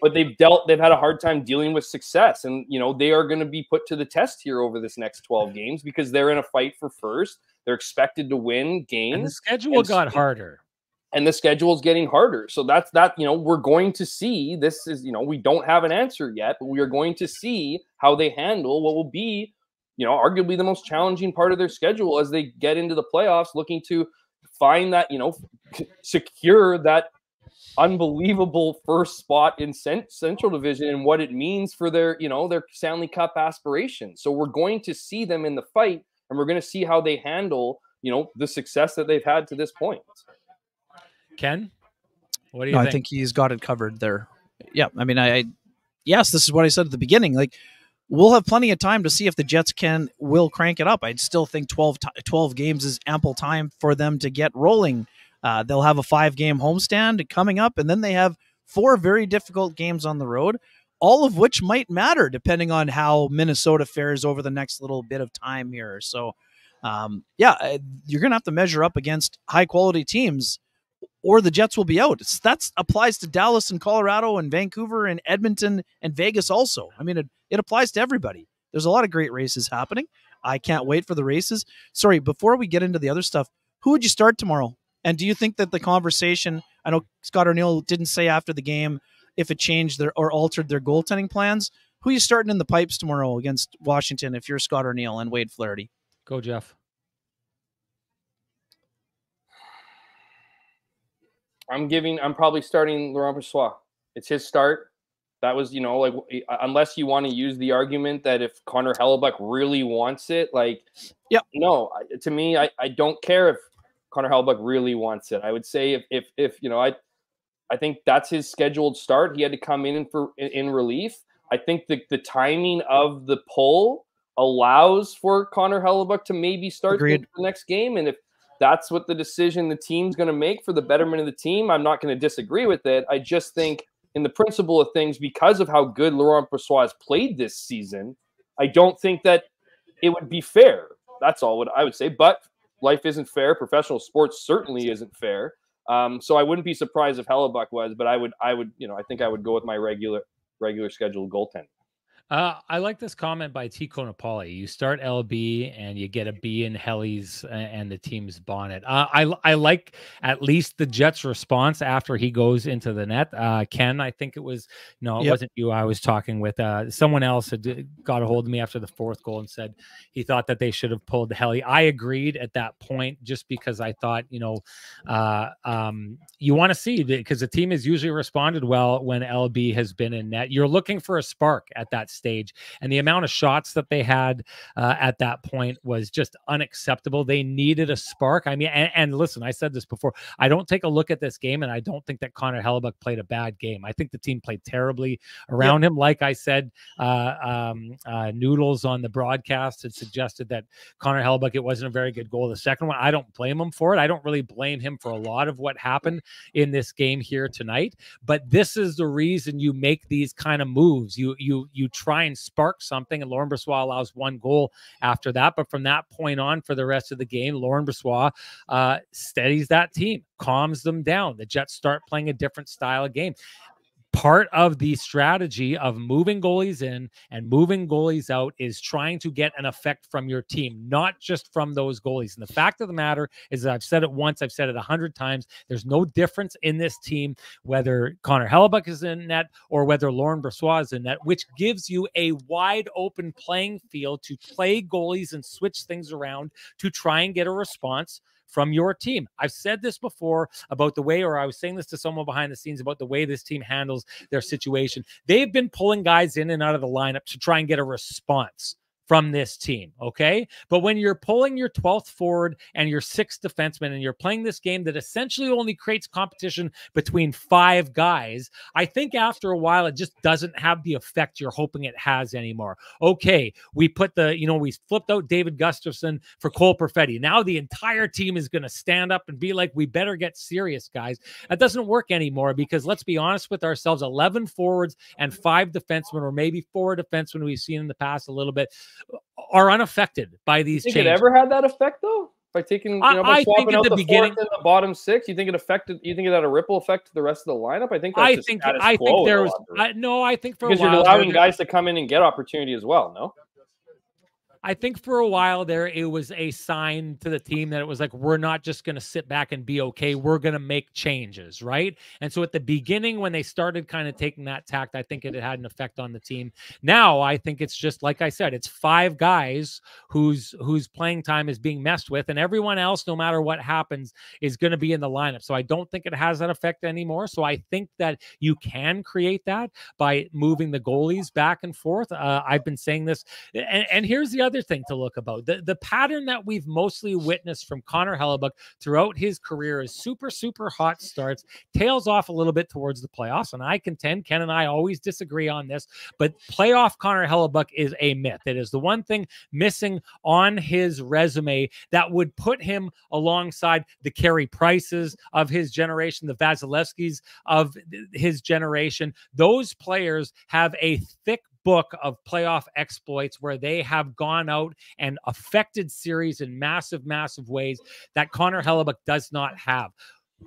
[SPEAKER 2] but they've dealt they've had a hard time dealing with success. And you know they are going to be put to the test here over this next 12 games because they're in a fight for first. They're expected to win games
[SPEAKER 1] and the schedule and got harder.
[SPEAKER 2] And the schedule is getting harder. So that's that you know we're going to see this is you know we don't have an answer yet but we are going to see how they handle what will be you know arguably the most challenging part of their schedule as they get into the playoffs looking to find that you know secure that unbelievable first spot in Central Division and what it means for their, you know, their Stanley Cup aspirations. So we're going to see them in the fight, and we're going to see how they handle, you know, the success that they've had to this point.
[SPEAKER 1] Ken, what do you
[SPEAKER 3] no,
[SPEAKER 1] think?
[SPEAKER 3] I think he's got it covered there. Yeah, I mean, I, I yes, this is what I said at the beginning. Like, we'll have plenty of time to see if the Jets can will crank it up. I'd still think 12, 12 games is ample time for them to get rolling uh, they'll have a five game homestand coming up, and then they have four very difficult games on the road, all of which might matter depending on how Minnesota fares over the next little bit of time here. So, um, yeah, you're going to have to measure up against high quality teams. Or the Jets will be out. That applies to Dallas and Colorado and Vancouver and Edmonton and Vegas also. I mean, it, it applies to everybody. There's a lot of great races happening. I can't wait for the races. Sorry, before we get into the other stuff, who would you start tomorrow and do you think that the conversation, I know Scott Arniel didn't say after the game if it changed their or altered their goaltending plans. Who are you starting in the pipes tomorrow against Washington if you're Scott Arniel and Wade Flaherty?
[SPEAKER 1] Go, Jeff.
[SPEAKER 2] I'm giving, I'm probably starting Laurent Brossoit. It's his start. That was, you know, like unless you want to use the argument that if Connor Hellebuyck really wants it, like,
[SPEAKER 3] yeah,
[SPEAKER 2] no, to me, I, I don't care if Connor Hellebuyck really wants it. I would say if if if you know I I think that's his scheduled start. He had to come in for in, relief. I think the the timing of the pull allows for Connor Hellebuyck to maybe start the, the next game, and if that's what the decision the team's going to make for the betterment of the team, I'm not going to disagree with it. I just think in the principle of things, because of how good Laurent Brossoit has played this season, I don't think that it would be fair. That's all what I would say. But life isn't fair. Professional sports certainly isn't fair. Um, so I wouldn't be surprised if Hellebuyck was, but I would, I would, you know, I think I would go with my regular, regular scheduled goaltender.
[SPEAKER 1] Uh, I like this comment by T. Konapali. You start LB and you get a B in Helly's and the team's bonnet. Uh, I I like at least the Jets' response after he goes into the net. Uh, Ken, I think it was no, it yep. wasn't you. I was talking with uh, someone else had uh, got a hold of me after the fourth goal and said he thought that they should have pulled Helly. I agreed at that point just because I thought you know uh, um, you want to see because the team has usually responded well when LB has been in net. You're looking for a spark at that stage. And the amount of shots that they had uh, at that point was just unacceptable. They needed a spark. I mean, and, and, listen, I said this before. I don't take a look at this game, and I don't think that Connor Hellebuyck played a bad game. I think the team played terribly around yep. him. Like I said, uh, um, uh, Noodles on the broadcast had suggested that Connor Hellebuyck, it wasn't a very good goal. The second one, I don't blame him for it. I don't really blame him for a lot of what happened in this game here tonight. But this is the reason you make these kind of moves. You you you try and spark something. And Laurent Brossoit allows one goal after that. But from that point on, for the rest of the game, Laurent Brossoit uh, steadies that team, calms them down. The Jets start playing a different style of game part of the strategy of moving goalies in and moving goalies out is trying to get an effect from your team, not just from those goalies. And the fact of the matter is that I've said it once, I've said it a hundred times. There's no difference in this team whether Connor Hellebuyck is in net or whether Laurent Brossoit is in net, which gives you a wide open playing field to play goalies and switch things around to try and get a response from your team. I've said this before about the way, or I was saying this to someone behind the scenes about the way this team handles their situation. They've been pulling guys in and out of the lineup to try and get a response from this team. Okay. But when you're pulling your 12th forward and your sixth defenseman and you're playing this game that essentially only creates competition between five guys, I think after a while it just doesn't have the effect you're hoping it has anymore. Okay. We put the, you know, we flipped out David Gustafsson for Cole Perfetti. Now the entire team is going to stand up and be like, we better get serious, guys. That doesn't work anymore because let's be honest with ourselves 11 forwards and five defensemen, or maybe four defensemen we've seen in the past a little bit are unaffected by these
[SPEAKER 2] Think
[SPEAKER 1] changes.
[SPEAKER 2] it ever had that effect though? by taking you know by
[SPEAKER 1] I
[SPEAKER 2] swapping out
[SPEAKER 1] the
[SPEAKER 2] the,
[SPEAKER 1] beginning-
[SPEAKER 2] the bottom six? You think it affected? You think it had a ripple effect to the rest of the lineup? I think
[SPEAKER 1] I think I think there was. I, no. I think for
[SPEAKER 2] because
[SPEAKER 1] a while
[SPEAKER 2] you're allowing guys to come in and get opportunity as well. No,
[SPEAKER 1] I think for a while there, it was a sign to the team that it was like, we're not just going to sit back and be okay. We're going to make changes. Right. And so at the beginning, when they started kind of taking that tact, I think it had an effect on the team. Now, I think it's just like I said, it's five guys whose whose playing time is being messed with, and everyone else, no matter what happens, is going to be in the lineup. So I don't think it has that effect anymore. So I think that you can create that by moving the goalies back and forth. Uh, I've been saying this and, and here's the other thing to look about the, the pattern that we've mostly witnessed from Connor Hellebuyck throughout his career is super, super hot starts, tails off a little bit towards the playoffs. And I contend Ken and I always disagree on this, but playoff Connor Hellebuyck is a myth. It is the one thing missing on his resume that would put him alongside the Carey Prices of his generation, the Vasilevskis of his generation. Those players have a thick book of playoff exploits where they have gone out and affected series in massive, massive ways that Connor Hellebuyck does not have.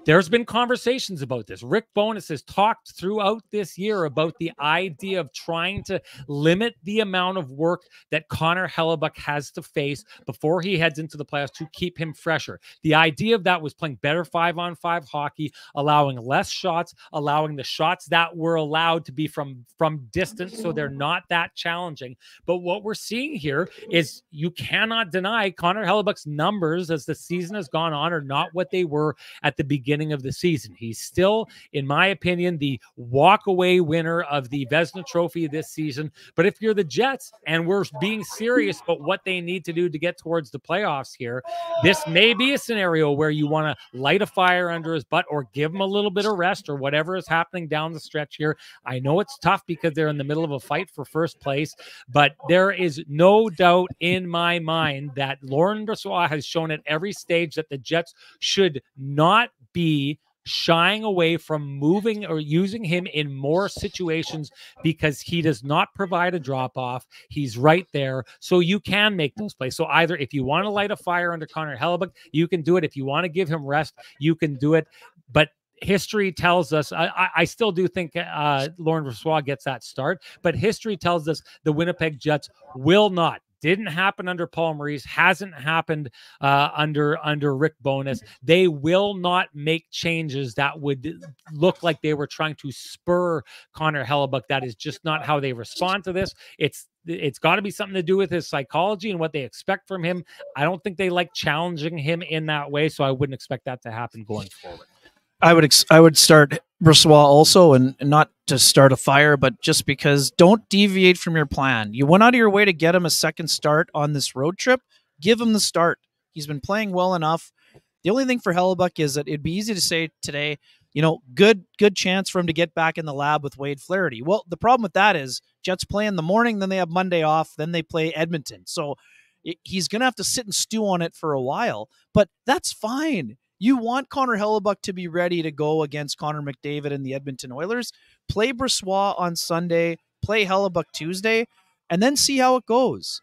[SPEAKER 1] There's been conversations about this. Rick Bowness has talked throughout this year about the idea of trying to limit the amount of work that Connor Hellebuyck has to face before he heads into the playoffs to keep him fresher. The idea of that was playing better five on five hockey, allowing less shots, allowing the shots that were allowed to be from from distance so they're not that challenging. But what we're seeing here is you cannot deny Connor Hellebuyck's numbers as the season has gone on are not what they were at the beginning of the season. He's still, in my opinion, the walk-away winner of the Vezina Trophy this season. But if you're the Jets and we're being serious about what they need to do to get towards the playoffs here, this may be a scenario where you want to light a fire under his butt or give him a little bit of rest or whatever is happening down the stretch here. I know it's tough because they're in the middle of a fight for first place, but there is no doubt in my mind that Laurent Brossoit has shown at every stage that the Jets should not be shying away from moving or using him in more situations because he does not provide a drop off. He's right there. So you can make those plays. So either if you want to light a fire under Connor Hellebuyck, you can do it. If you want to give him rest, you can do it. But history tells us I, I, still do think uh Laurent Brossoit gets that start, but history tells us the Winnipeg Jets will not didn't happen under Paul Maurice, hasn't happened uh, under under Rick Bowness. They will not make changes that would look like they were trying to spur Connor Hellebuyck. That is just not how they respond to this. It's it's got to be something to do with his psychology and what they expect from him. I don't think they like challenging him in that way, so I wouldn't expect that to happen going forward.
[SPEAKER 3] I would ex- I would start Brossoit also, and, and not to start a fire, but just because don't deviate from your plan. You went out of your way to get him a second start on this road trip. Give him the start. He's been playing well enough. The only thing for Hellebuyck is that it'd be easy to say today, you know, good good chance for him to get back in the lab with Wade Flaherty. Well, the problem with that is Jets play in the morning, then they have Monday off, then they play Edmonton. So he's going to have to sit and stew on it for a while, but that's fine. You want Connor Hellebuyck to be ready to go against Connor McDavid and the Edmonton Oilers. Play Brossoit on Sunday, play Hellebuyck Tuesday, and then see how it goes.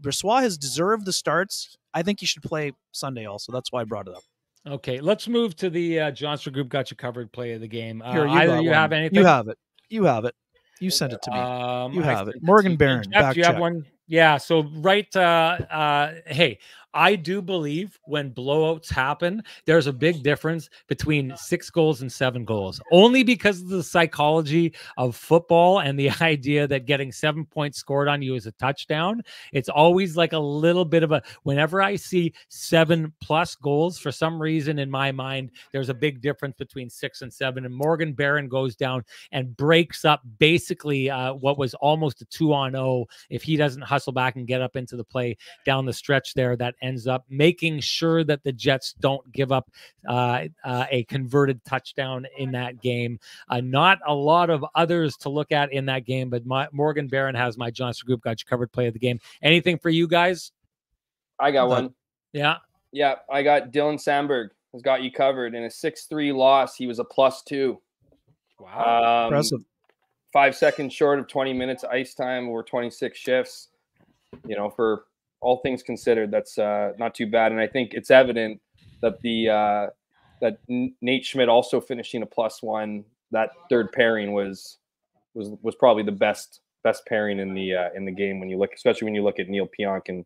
[SPEAKER 3] Brossoit has deserved the starts. I think he should play Sunday also. That's why I brought it up.
[SPEAKER 1] Okay, let's move to the uh, Johnson Group got you covered play of the game. Uh,
[SPEAKER 3] Here, you
[SPEAKER 1] either you
[SPEAKER 3] one.
[SPEAKER 1] have anything?
[SPEAKER 3] You have it. You have it. You sent it to me.
[SPEAKER 1] Um,
[SPEAKER 3] You
[SPEAKER 1] I
[SPEAKER 3] have it. Morgan Barron,
[SPEAKER 1] Jeff,
[SPEAKER 3] back
[SPEAKER 1] do you have one? Yeah. So right. Uh, uh, hey, I do believe when blowouts happen, there's a big difference between six goals and seven goals, only because of the psychology of football and the [laughs] idea that getting seven points scored on you is a touchdown. It's always like a little bit of a, whenever I see seven plus goals, for some reason in my mind, there's a big difference between six and seven. And Morgan Barron goes down and breaks up basically uh, what was almost a two on oh if he doesn't hustle back and get up into the play down the stretch there that ends up making sure that the Jets don't give up uh, uh, a converted touchdown in that game. Uh, not a lot of others to look at in that game, but my, Morgan Barron has my Johnson Group got you covered play of the game. Anything for you guys?
[SPEAKER 2] I got
[SPEAKER 3] No.
[SPEAKER 2] one.
[SPEAKER 1] Yeah.
[SPEAKER 2] Yeah, I got Dylan Samberg has got you covered in a six-three loss. He was a plus two.
[SPEAKER 1] Wow.
[SPEAKER 2] Um,
[SPEAKER 3] Impressive.
[SPEAKER 2] Five seconds short of 20 minutes ice time or 26 shifts. You know, for all things considered, that's uh, not too bad. And I think it's evident that the uh, that Nate Schmidt also finishing a plus one. That third pairing was was was probably the best best pairing in the uh, in the game when you look, especially when you look at Neal Pionk and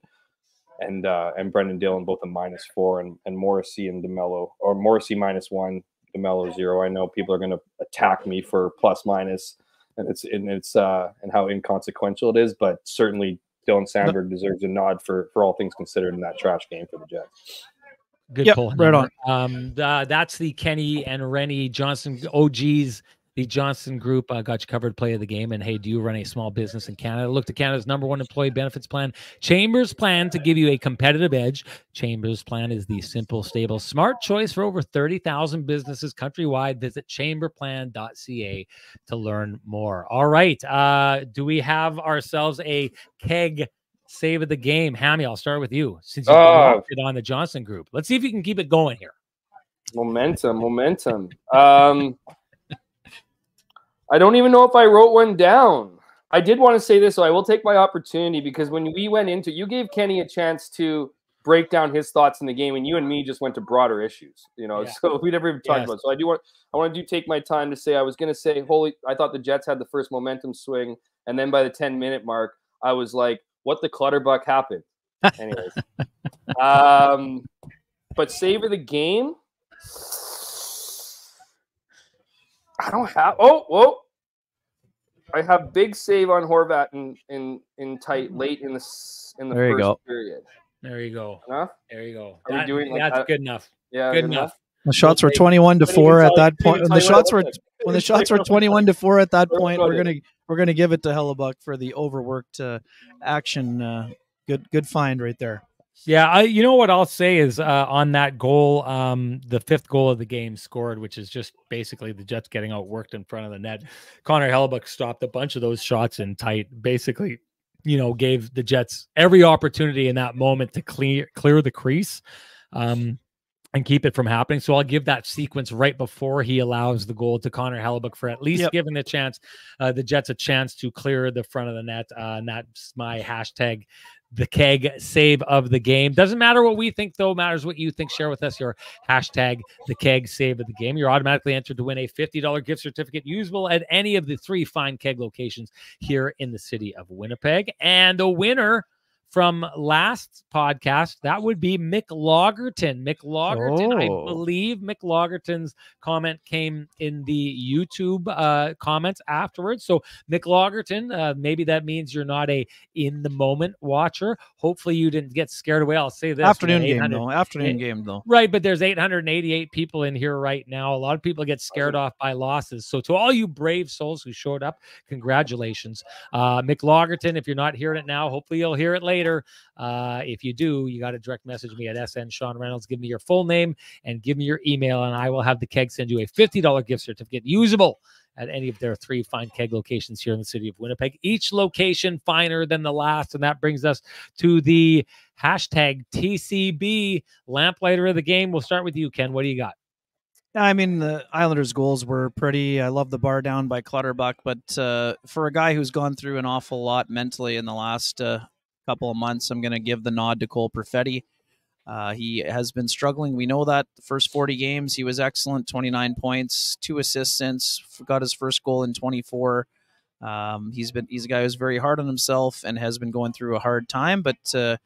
[SPEAKER 2] and uh, and Brendan Dillon both a minus four and and Morrissey and Demelo or Morrissey minus one, Demelo zero. I know people are going to attack me for plus minus, and it's and it's uh and how inconsequential it is, but certainly Dylan Samberg deserves a nod for for all things considered in that trash game for the Jets.
[SPEAKER 1] Good
[SPEAKER 3] Yep,
[SPEAKER 1] pull.
[SPEAKER 3] right on.
[SPEAKER 1] Um, uh, that's the Kenny and Renny Johnson OGs. The Johnson Group uh, got you covered play of the game. And hey, do you run a small business in Canada? Look to Canada's number one employee benefits plan, Chambers Plan, to give you a competitive edge. Chambers Plan is the simple, stable, smart choice for over 30,000 businesses countrywide. Visit chamberplan.ca to learn more. All right. Uh, do we have ourselves a keg save of the game? Hammy, I'll start with you since you it on the Johnson Group. Let's see if you can keep it going here.
[SPEAKER 2] Momentum, momentum. Um, I don't even know if I wrote one down. I did want to say this, so I will take my opportunity because when we went into, you gave Kenny a chance to break down his thoughts in the game, and you and me just went to broader issues. You know,
[SPEAKER 1] Yeah. [laughs]
[SPEAKER 2] so we never even talked
[SPEAKER 1] Yes.
[SPEAKER 2] about. It. So I do want, I want to do take my time to say I was going to say, holy, I thought the Jets had the first momentum swing, and then by the ten minute mark, I was like, what the clutterbuck happened. Anyways, [laughs] um, but savor the game. I don't have. Oh, whoa! I have big save on Horvat in in in tight late in the in the
[SPEAKER 3] There
[SPEAKER 2] first
[SPEAKER 3] go.
[SPEAKER 2] period.
[SPEAKER 1] There you go.
[SPEAKER 2] Enough?
[SPEAKER 1] There you go.
[SPEAKER 2] Are we
[SPEAKER 1] That-
[SPEAKER 2] doing like
[SPEAKER 1] that's
[SPEAKER 2] that?
[SPEAKER 1] good enough.
[SPEAKER 2] Yeah,
[SPEAKER 1] Good enough.
[SPEAKER 3] The shots were 21 to 4 at that point. When the shots were when the
[SPEAKER 2] Couldn't tell you
[SPEAKER 3] shots were
[SPEAKER 2] what it was.
[SPEAKER 3] 21 to 4 at that point, we're going to we're going to give it to Hellebuyck for the overworked uh, action uh, good good find right there.
[SPEAKER 1] Yeah, I, you know what I'll say is uh, on that goal, um, the fifth goal of the game scored, which is just basically the Jets getting outworked in front of the net. Connor Hellebuyck stopped a bunch of those shots in tight, basically, you know, gave the Jets every opportunity in that moment to clear clear the crease. Um, and keep it from happening. So I'll give that sequence right before he allows the goal to Connor Hellebuck for at least
[SPEAKER 3] Yep.
[SPEAKER 1] giving the chance, uh, the Jets a chance to clear the front of the net. Uh, and that's my hashtag, the keg save of the game. Doesn't matter what we think, though, matters what you think. Share with us your hashtag, the keg save of the game. You're automatically entered to win a $50 gift certificate usable at any of the three fine keg locations here in the city of Winnipeg. And the winner from last podcast, that would be Mick Logerton. Mick Logerton, I
[SPEAKER 3] Oh.
[SPEAKER 1] believe Mick Logerton's comment came in the YouTube uh, comments afterwards. So Mick Logerton, uh, maybe that means you're not a in the moment watcher. Hopefully you didn't get scared away. I'll say this:
[SPEAKER 3] Afternoon game though. Afternoon
[SPEAKER 1] it-
[SPEAKER 3] game though.
[SPEAKER 1] Right, but there's 888 people in here right now. A lot of people get scared off by losses. So to all you brave souls who showed up, congratulations. Uh Mick Logerton, if you're not hearing it now, hopefully you'll hear it later. Uh if you do, you got to direct message me at SN Sean Reynolds. Give me your full name and give me your email, and I will have the keg send you a $50 gift certificate usable at any of their three fine keg locations here in the city of Winnipeg. Each location finer than the last. And that brings us to the hashtag TCB lamplighter of the game. We'll start with you, Ken. What do you got?
[SPEAKER 3] I mean, the Islanders' goals were pretty. I love the bar down by Clutterbuck, but uh, for a guy who's gone through an awful lot mentally in the last uh, couple of months, I'm going to give the nod to Cole Perfetti. Uh, he has been struggling. We know that the first 40 games he was excellent, 29 points, two assists since, got his first goal in 24. Um, he's been he's a guy who's very hard on himself and has been going through a hard time. But uh,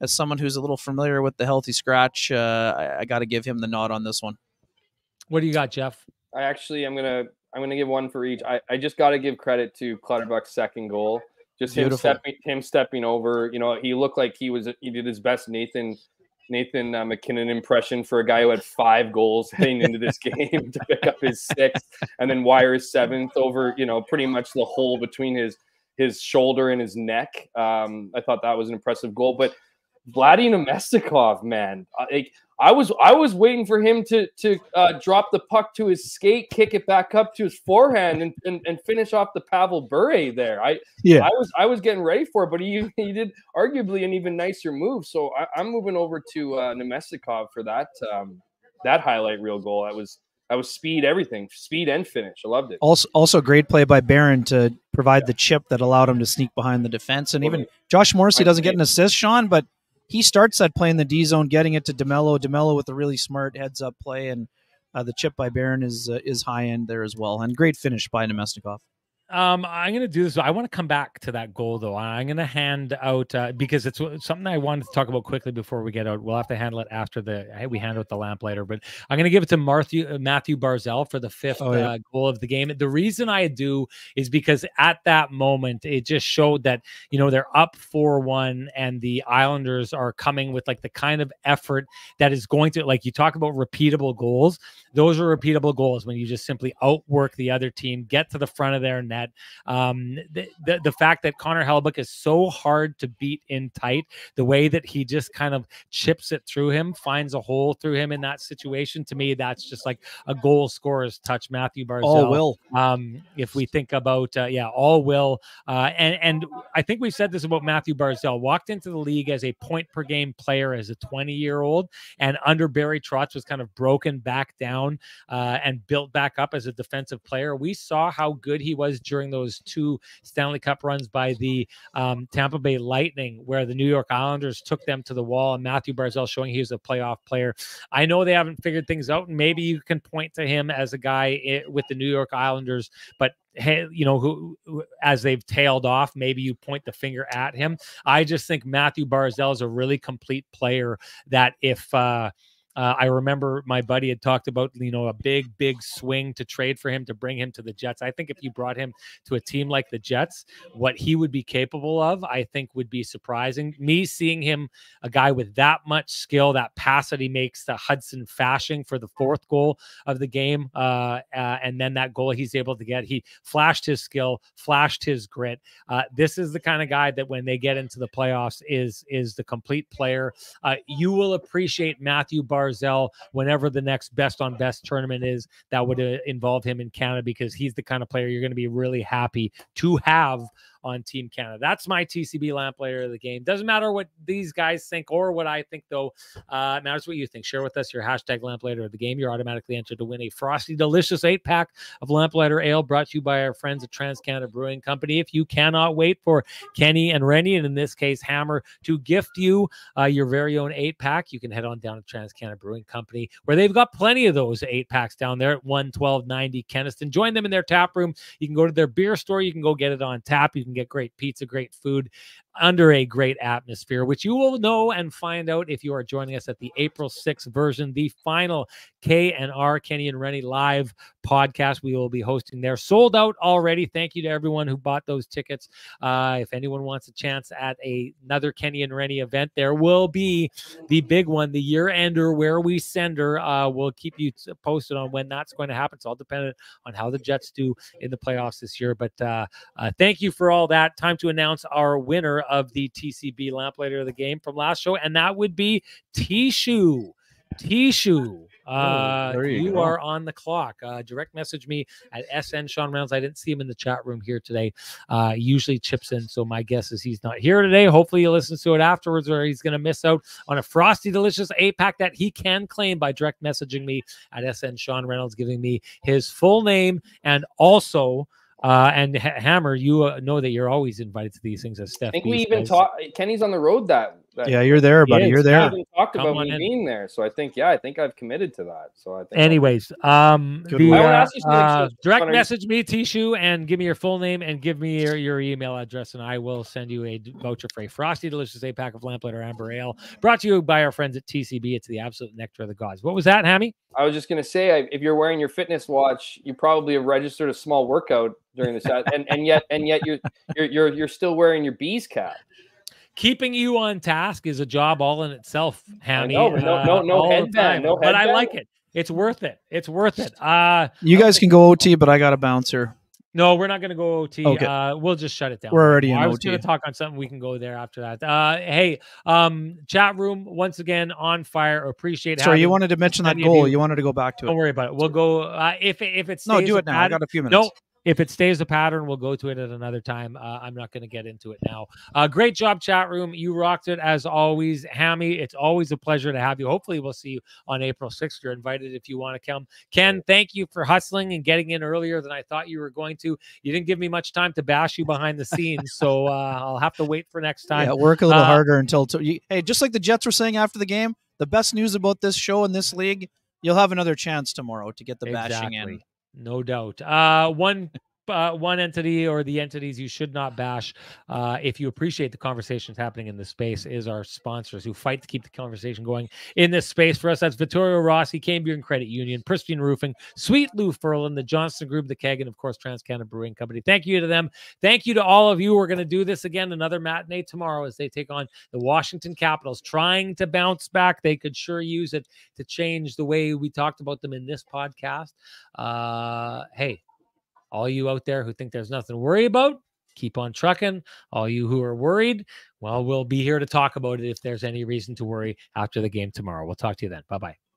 [SPEAKER 3] as someone who's a little familiar with the healthy scratch, uh, I, I got to give him the nod on this one.
[SPEAKER 1] What do you got, Jeff?
[SPEAKER 2] I actually I'm gonna I'm gonna give one for each. I, I just got to give credit to Clutterbuck's second goal. Just him
[SPEAKER 3] Beautiful.
[SPEAKER 2] stepping him stepping over. You know, he looked like he was he did his best Nathan Nathan uh, MacKinnon impression for a guy who had five goals [laughs] heading into this game to pick up his sixth and then wire his seventh over. You know, pretty much the hole between his his shoulder and his neck. Um, I thought that was an impressive goal, but. Vladimir Mestikov, man, like I was I was waiting for him to to uh, drop the puck to his skate, kick it back up to his forehand, and, and, and finish off the Pavel Bure there. I
[SPEAKER 3] Yeah.
[SPEAKER 2] I was I was getting ready for it, but he [laughs] he did arguably an even nicer move. So I, I'm moving over to uh, Namestnikov for that um, that highlight reel goal. That was that was speed, everything, speed and finish. I loved it.
[SPEAKER 3] Also, also great play by Barron to provide the chip that allowed him to sneak behind the defense. And even Josh Morrissey doesn't get an assist, Sean, but he starts that play in the D zone, getting it to Demelo. Demelo with a really smart heads up play, and uh, the chip by Barron is uh, is high end there as well, and great finish by Namestnikov.
[SPEAKER 1] Um, I'm going to do this. I want to come back to that goal, though. I'm going to hand out uh, because it's something I wanted to talk about quickly before we get out. We'll have to handle it after the hey, we hand out the lamp lamplighter. But I'm going to give it to Matthew uh, Mathew Barzal for the fifth oh, yeah. uh, goal of the game. The reason I do is because at that moment it just showed that you know they're up four one and the Islanders are coming with like the kind of effort that is going to like you talk about repeatable goals. Those are repeatable goals when you just simply outwork the other team, get to the front of their net Um, the, the, the fact that Connor Hellebuyck is so hard to beat in tight, the way that he just kind of chips it through him, finds a hole through him in that situation. To me, that's just like a goal scorer's touch. Mathew Barzal.
[SPEAKER 3] All will.
[SPEAKER 1] Um, if we think about uh, yeah, all will. Uh, and and I think we said this about Mathew Barzal. Walked into the league as a point per game player as a 20 year old, and under Barry Trotz was kind of broken back down uh, and built back up as a defensive player. We saw how good he was during those two Stanley Cup runs by the um, Tampa Bay Lightning, where the New York Islanders took them to the wall, and Mathew Barzal showing he was a playoff player. I know they haven't figured things out, and maybe you can point to him as a guy eh, with the New York Islanders, but hey, you know, who, who, as they've tailed off, maybe you point the finger at him. I just think Mathew Barzal is a really complete player that if uh uh, I remember my buddy had talked about, you know, a big, big swing to trade for him to bring him to the Jets. I think if you brought him to a team like the Jets, what he would be capable of, I think would be surprising. Me seeing him, a guy with that much skill, that pass that he makes to Hudson Fasching for the fourth goal of the game, uh, uh, and then that goal he's able to get, he flashed his skill, flashed his grit. Uh, this is the kind of guy that when they get into the playoffs is is the complete player. Uh, you will appreciate Matthew Barr Barzal whenever the next best on best tournament is that would uh, involve him in Canada because he's the kind of player you're going to be really happy to have on Team Canada. That's my TCB lamplighter of the game. Doesn't matter what these guys think or what I think, though. Uh, matters what you think. Share with us your hashtag lamplighter of the game. You're automatically entered to win a frosty, delicious eight pack of lamplighter ale brought to you by our friends at Trans Canada Brewing Company. If you cannot wait for Kenny and Renny, and in this case, Hammer, to gift you uh, your very own eight pack, you can head on down to Trans Canada Brewing Company, where they've got plenty of those eight packs down there at 11290 Kenaston. Join them in their tap room. You can go to their beer store. You can go get it on tap. You can get great pizza, great food under a great atmosphere, which you will know and find out if you are joining us at the April 6th version, the final K and R Kenny and Renny live podcast we will be hosting there. Sold out already. Thank you to everyone who bought those tickets. Uh, if anyone wants a chance at a, another Kenny and Renny event, there will be the big one, the year ender, where we send her. Uh, we'll keep you posted on when that's going to happen. It's all dependent on how the Jets do in the playoffs this year. But uh, uh thank you for all that. Time to announce our winner of the TCB lamplighter of the game from last show, and that would be Tishu. Tishu. Oh, uh, oh, you, you are on the clock. Uh, direct message me at SN Sean Reynolds. I didn't see him in the chat room here today. Uh, usually chips in, so my guess is he's not here today. Hopefully, he listens to it afterwards, or he's going to miss out on a frosty, delicious eight pack that he can claim by direct messaging me at SN Sean Reynolds, giving me his full name and also uh, and H- Hammer, you uh, know that you're always invited to these things as Steph.
[SPEAKER 2] I think we even talked. Kenny's on the road that. That
[SPEAKER 3] yeah, you're there, buddy. You're there.
[SPEAKER 2] We talked Come about me in. being there, so I think yeah, I think I've committed to that. So I think.
[SPEAKER 1] Anyways, um, the, uh, uh, direct message me Tishu and give me your full name and give me your, your email address, and I will send you a voucher for a frosty, delicious eight pack of lamplighter amber ale, brought to you by our friends at TCB. It's the absolute nectar of the gods. What was that, Hammy?
[SPEAKER 2] I was just gonna say, if you're wearing your fitness watch, you probably have registered a small workout during the set, and and yet and yet you're you're you're you're still wearing your bees cap.
[SPEAKER 1] Keeping you on task is a job all in itself, Hammy.
[SPEAKER 2] No, no, no, no uh, headband, no
[SPEAKER 1] But I like it. It's worth it. It's worth it. Uh,
[SPEAKER 3] you guys can go OT, but I got a bouncer.
[SPEAKER 1] No, we're not going to go OT. Okay. Uh, we'll just shut it down.
[SPEAKER 3] We're already in I
[SPEAKER 1] was going to talk on something. We can go there after that. Uh, hey, um, chat room once again on fire. Appreciate.
[SPEAKER 3] Sorry, you wanted to mention that goal. You. you. wanted to go back to
[SPEAKER 1] Don't it. Don't worry about it. We'll go. Uh, if if it's
[SPEAKER 3] no, do it now. I got a few minutes.
[SPEAKER 1] No, if it stays a pattern, we'll go to it at another time. Uh, I'm not going to get into it now. Uh, great job, chat room. You rocked it as always. Hammy, it's always a pleasure to have you. Hopefully, we'll see you on April 6th. You're invited if you want to come. Ken, thank you for hustling and getting in earlier than I thought you were going to. You didn't give me much time to bash you behind the scenes, so uh, I'll have to wait for next [laughs] time.
[SPEAKER 3] Yeah, work a little uh, harder until. T- hey, just like the Jets were saying after the game, the best news about this show and this league, you'll have another chance tomorrow to get the exactly. bashing in.
[SPEAKER 1] No doubt. Uh, one uh, one entity or the entities you should not bash uh, if you appreciate the conversations happening in this space is our sponsors who fight to keep the conversation going in this space for us that's Vittorio Rossi, Cambrian Credit Union, Pristine Roofing, Sweet Lou Furlan, the Johnston Group, the Keg, and of course TransCanada Brewing Company. Thank you to them. Thank you to all of you. We're going to do this again another matinee tomorrow as they take on the Washington Capitals, trying to bounce back. They could sure use it to change the way we talked about them in this podcast. Uh, hey, all you out there who think there's nothing to worry about, keep on trucking. All you who are worried, well, we'll be here to talk about it if there's any reason to worry after the game tomorrow. We'll talk to you then. Bye bye.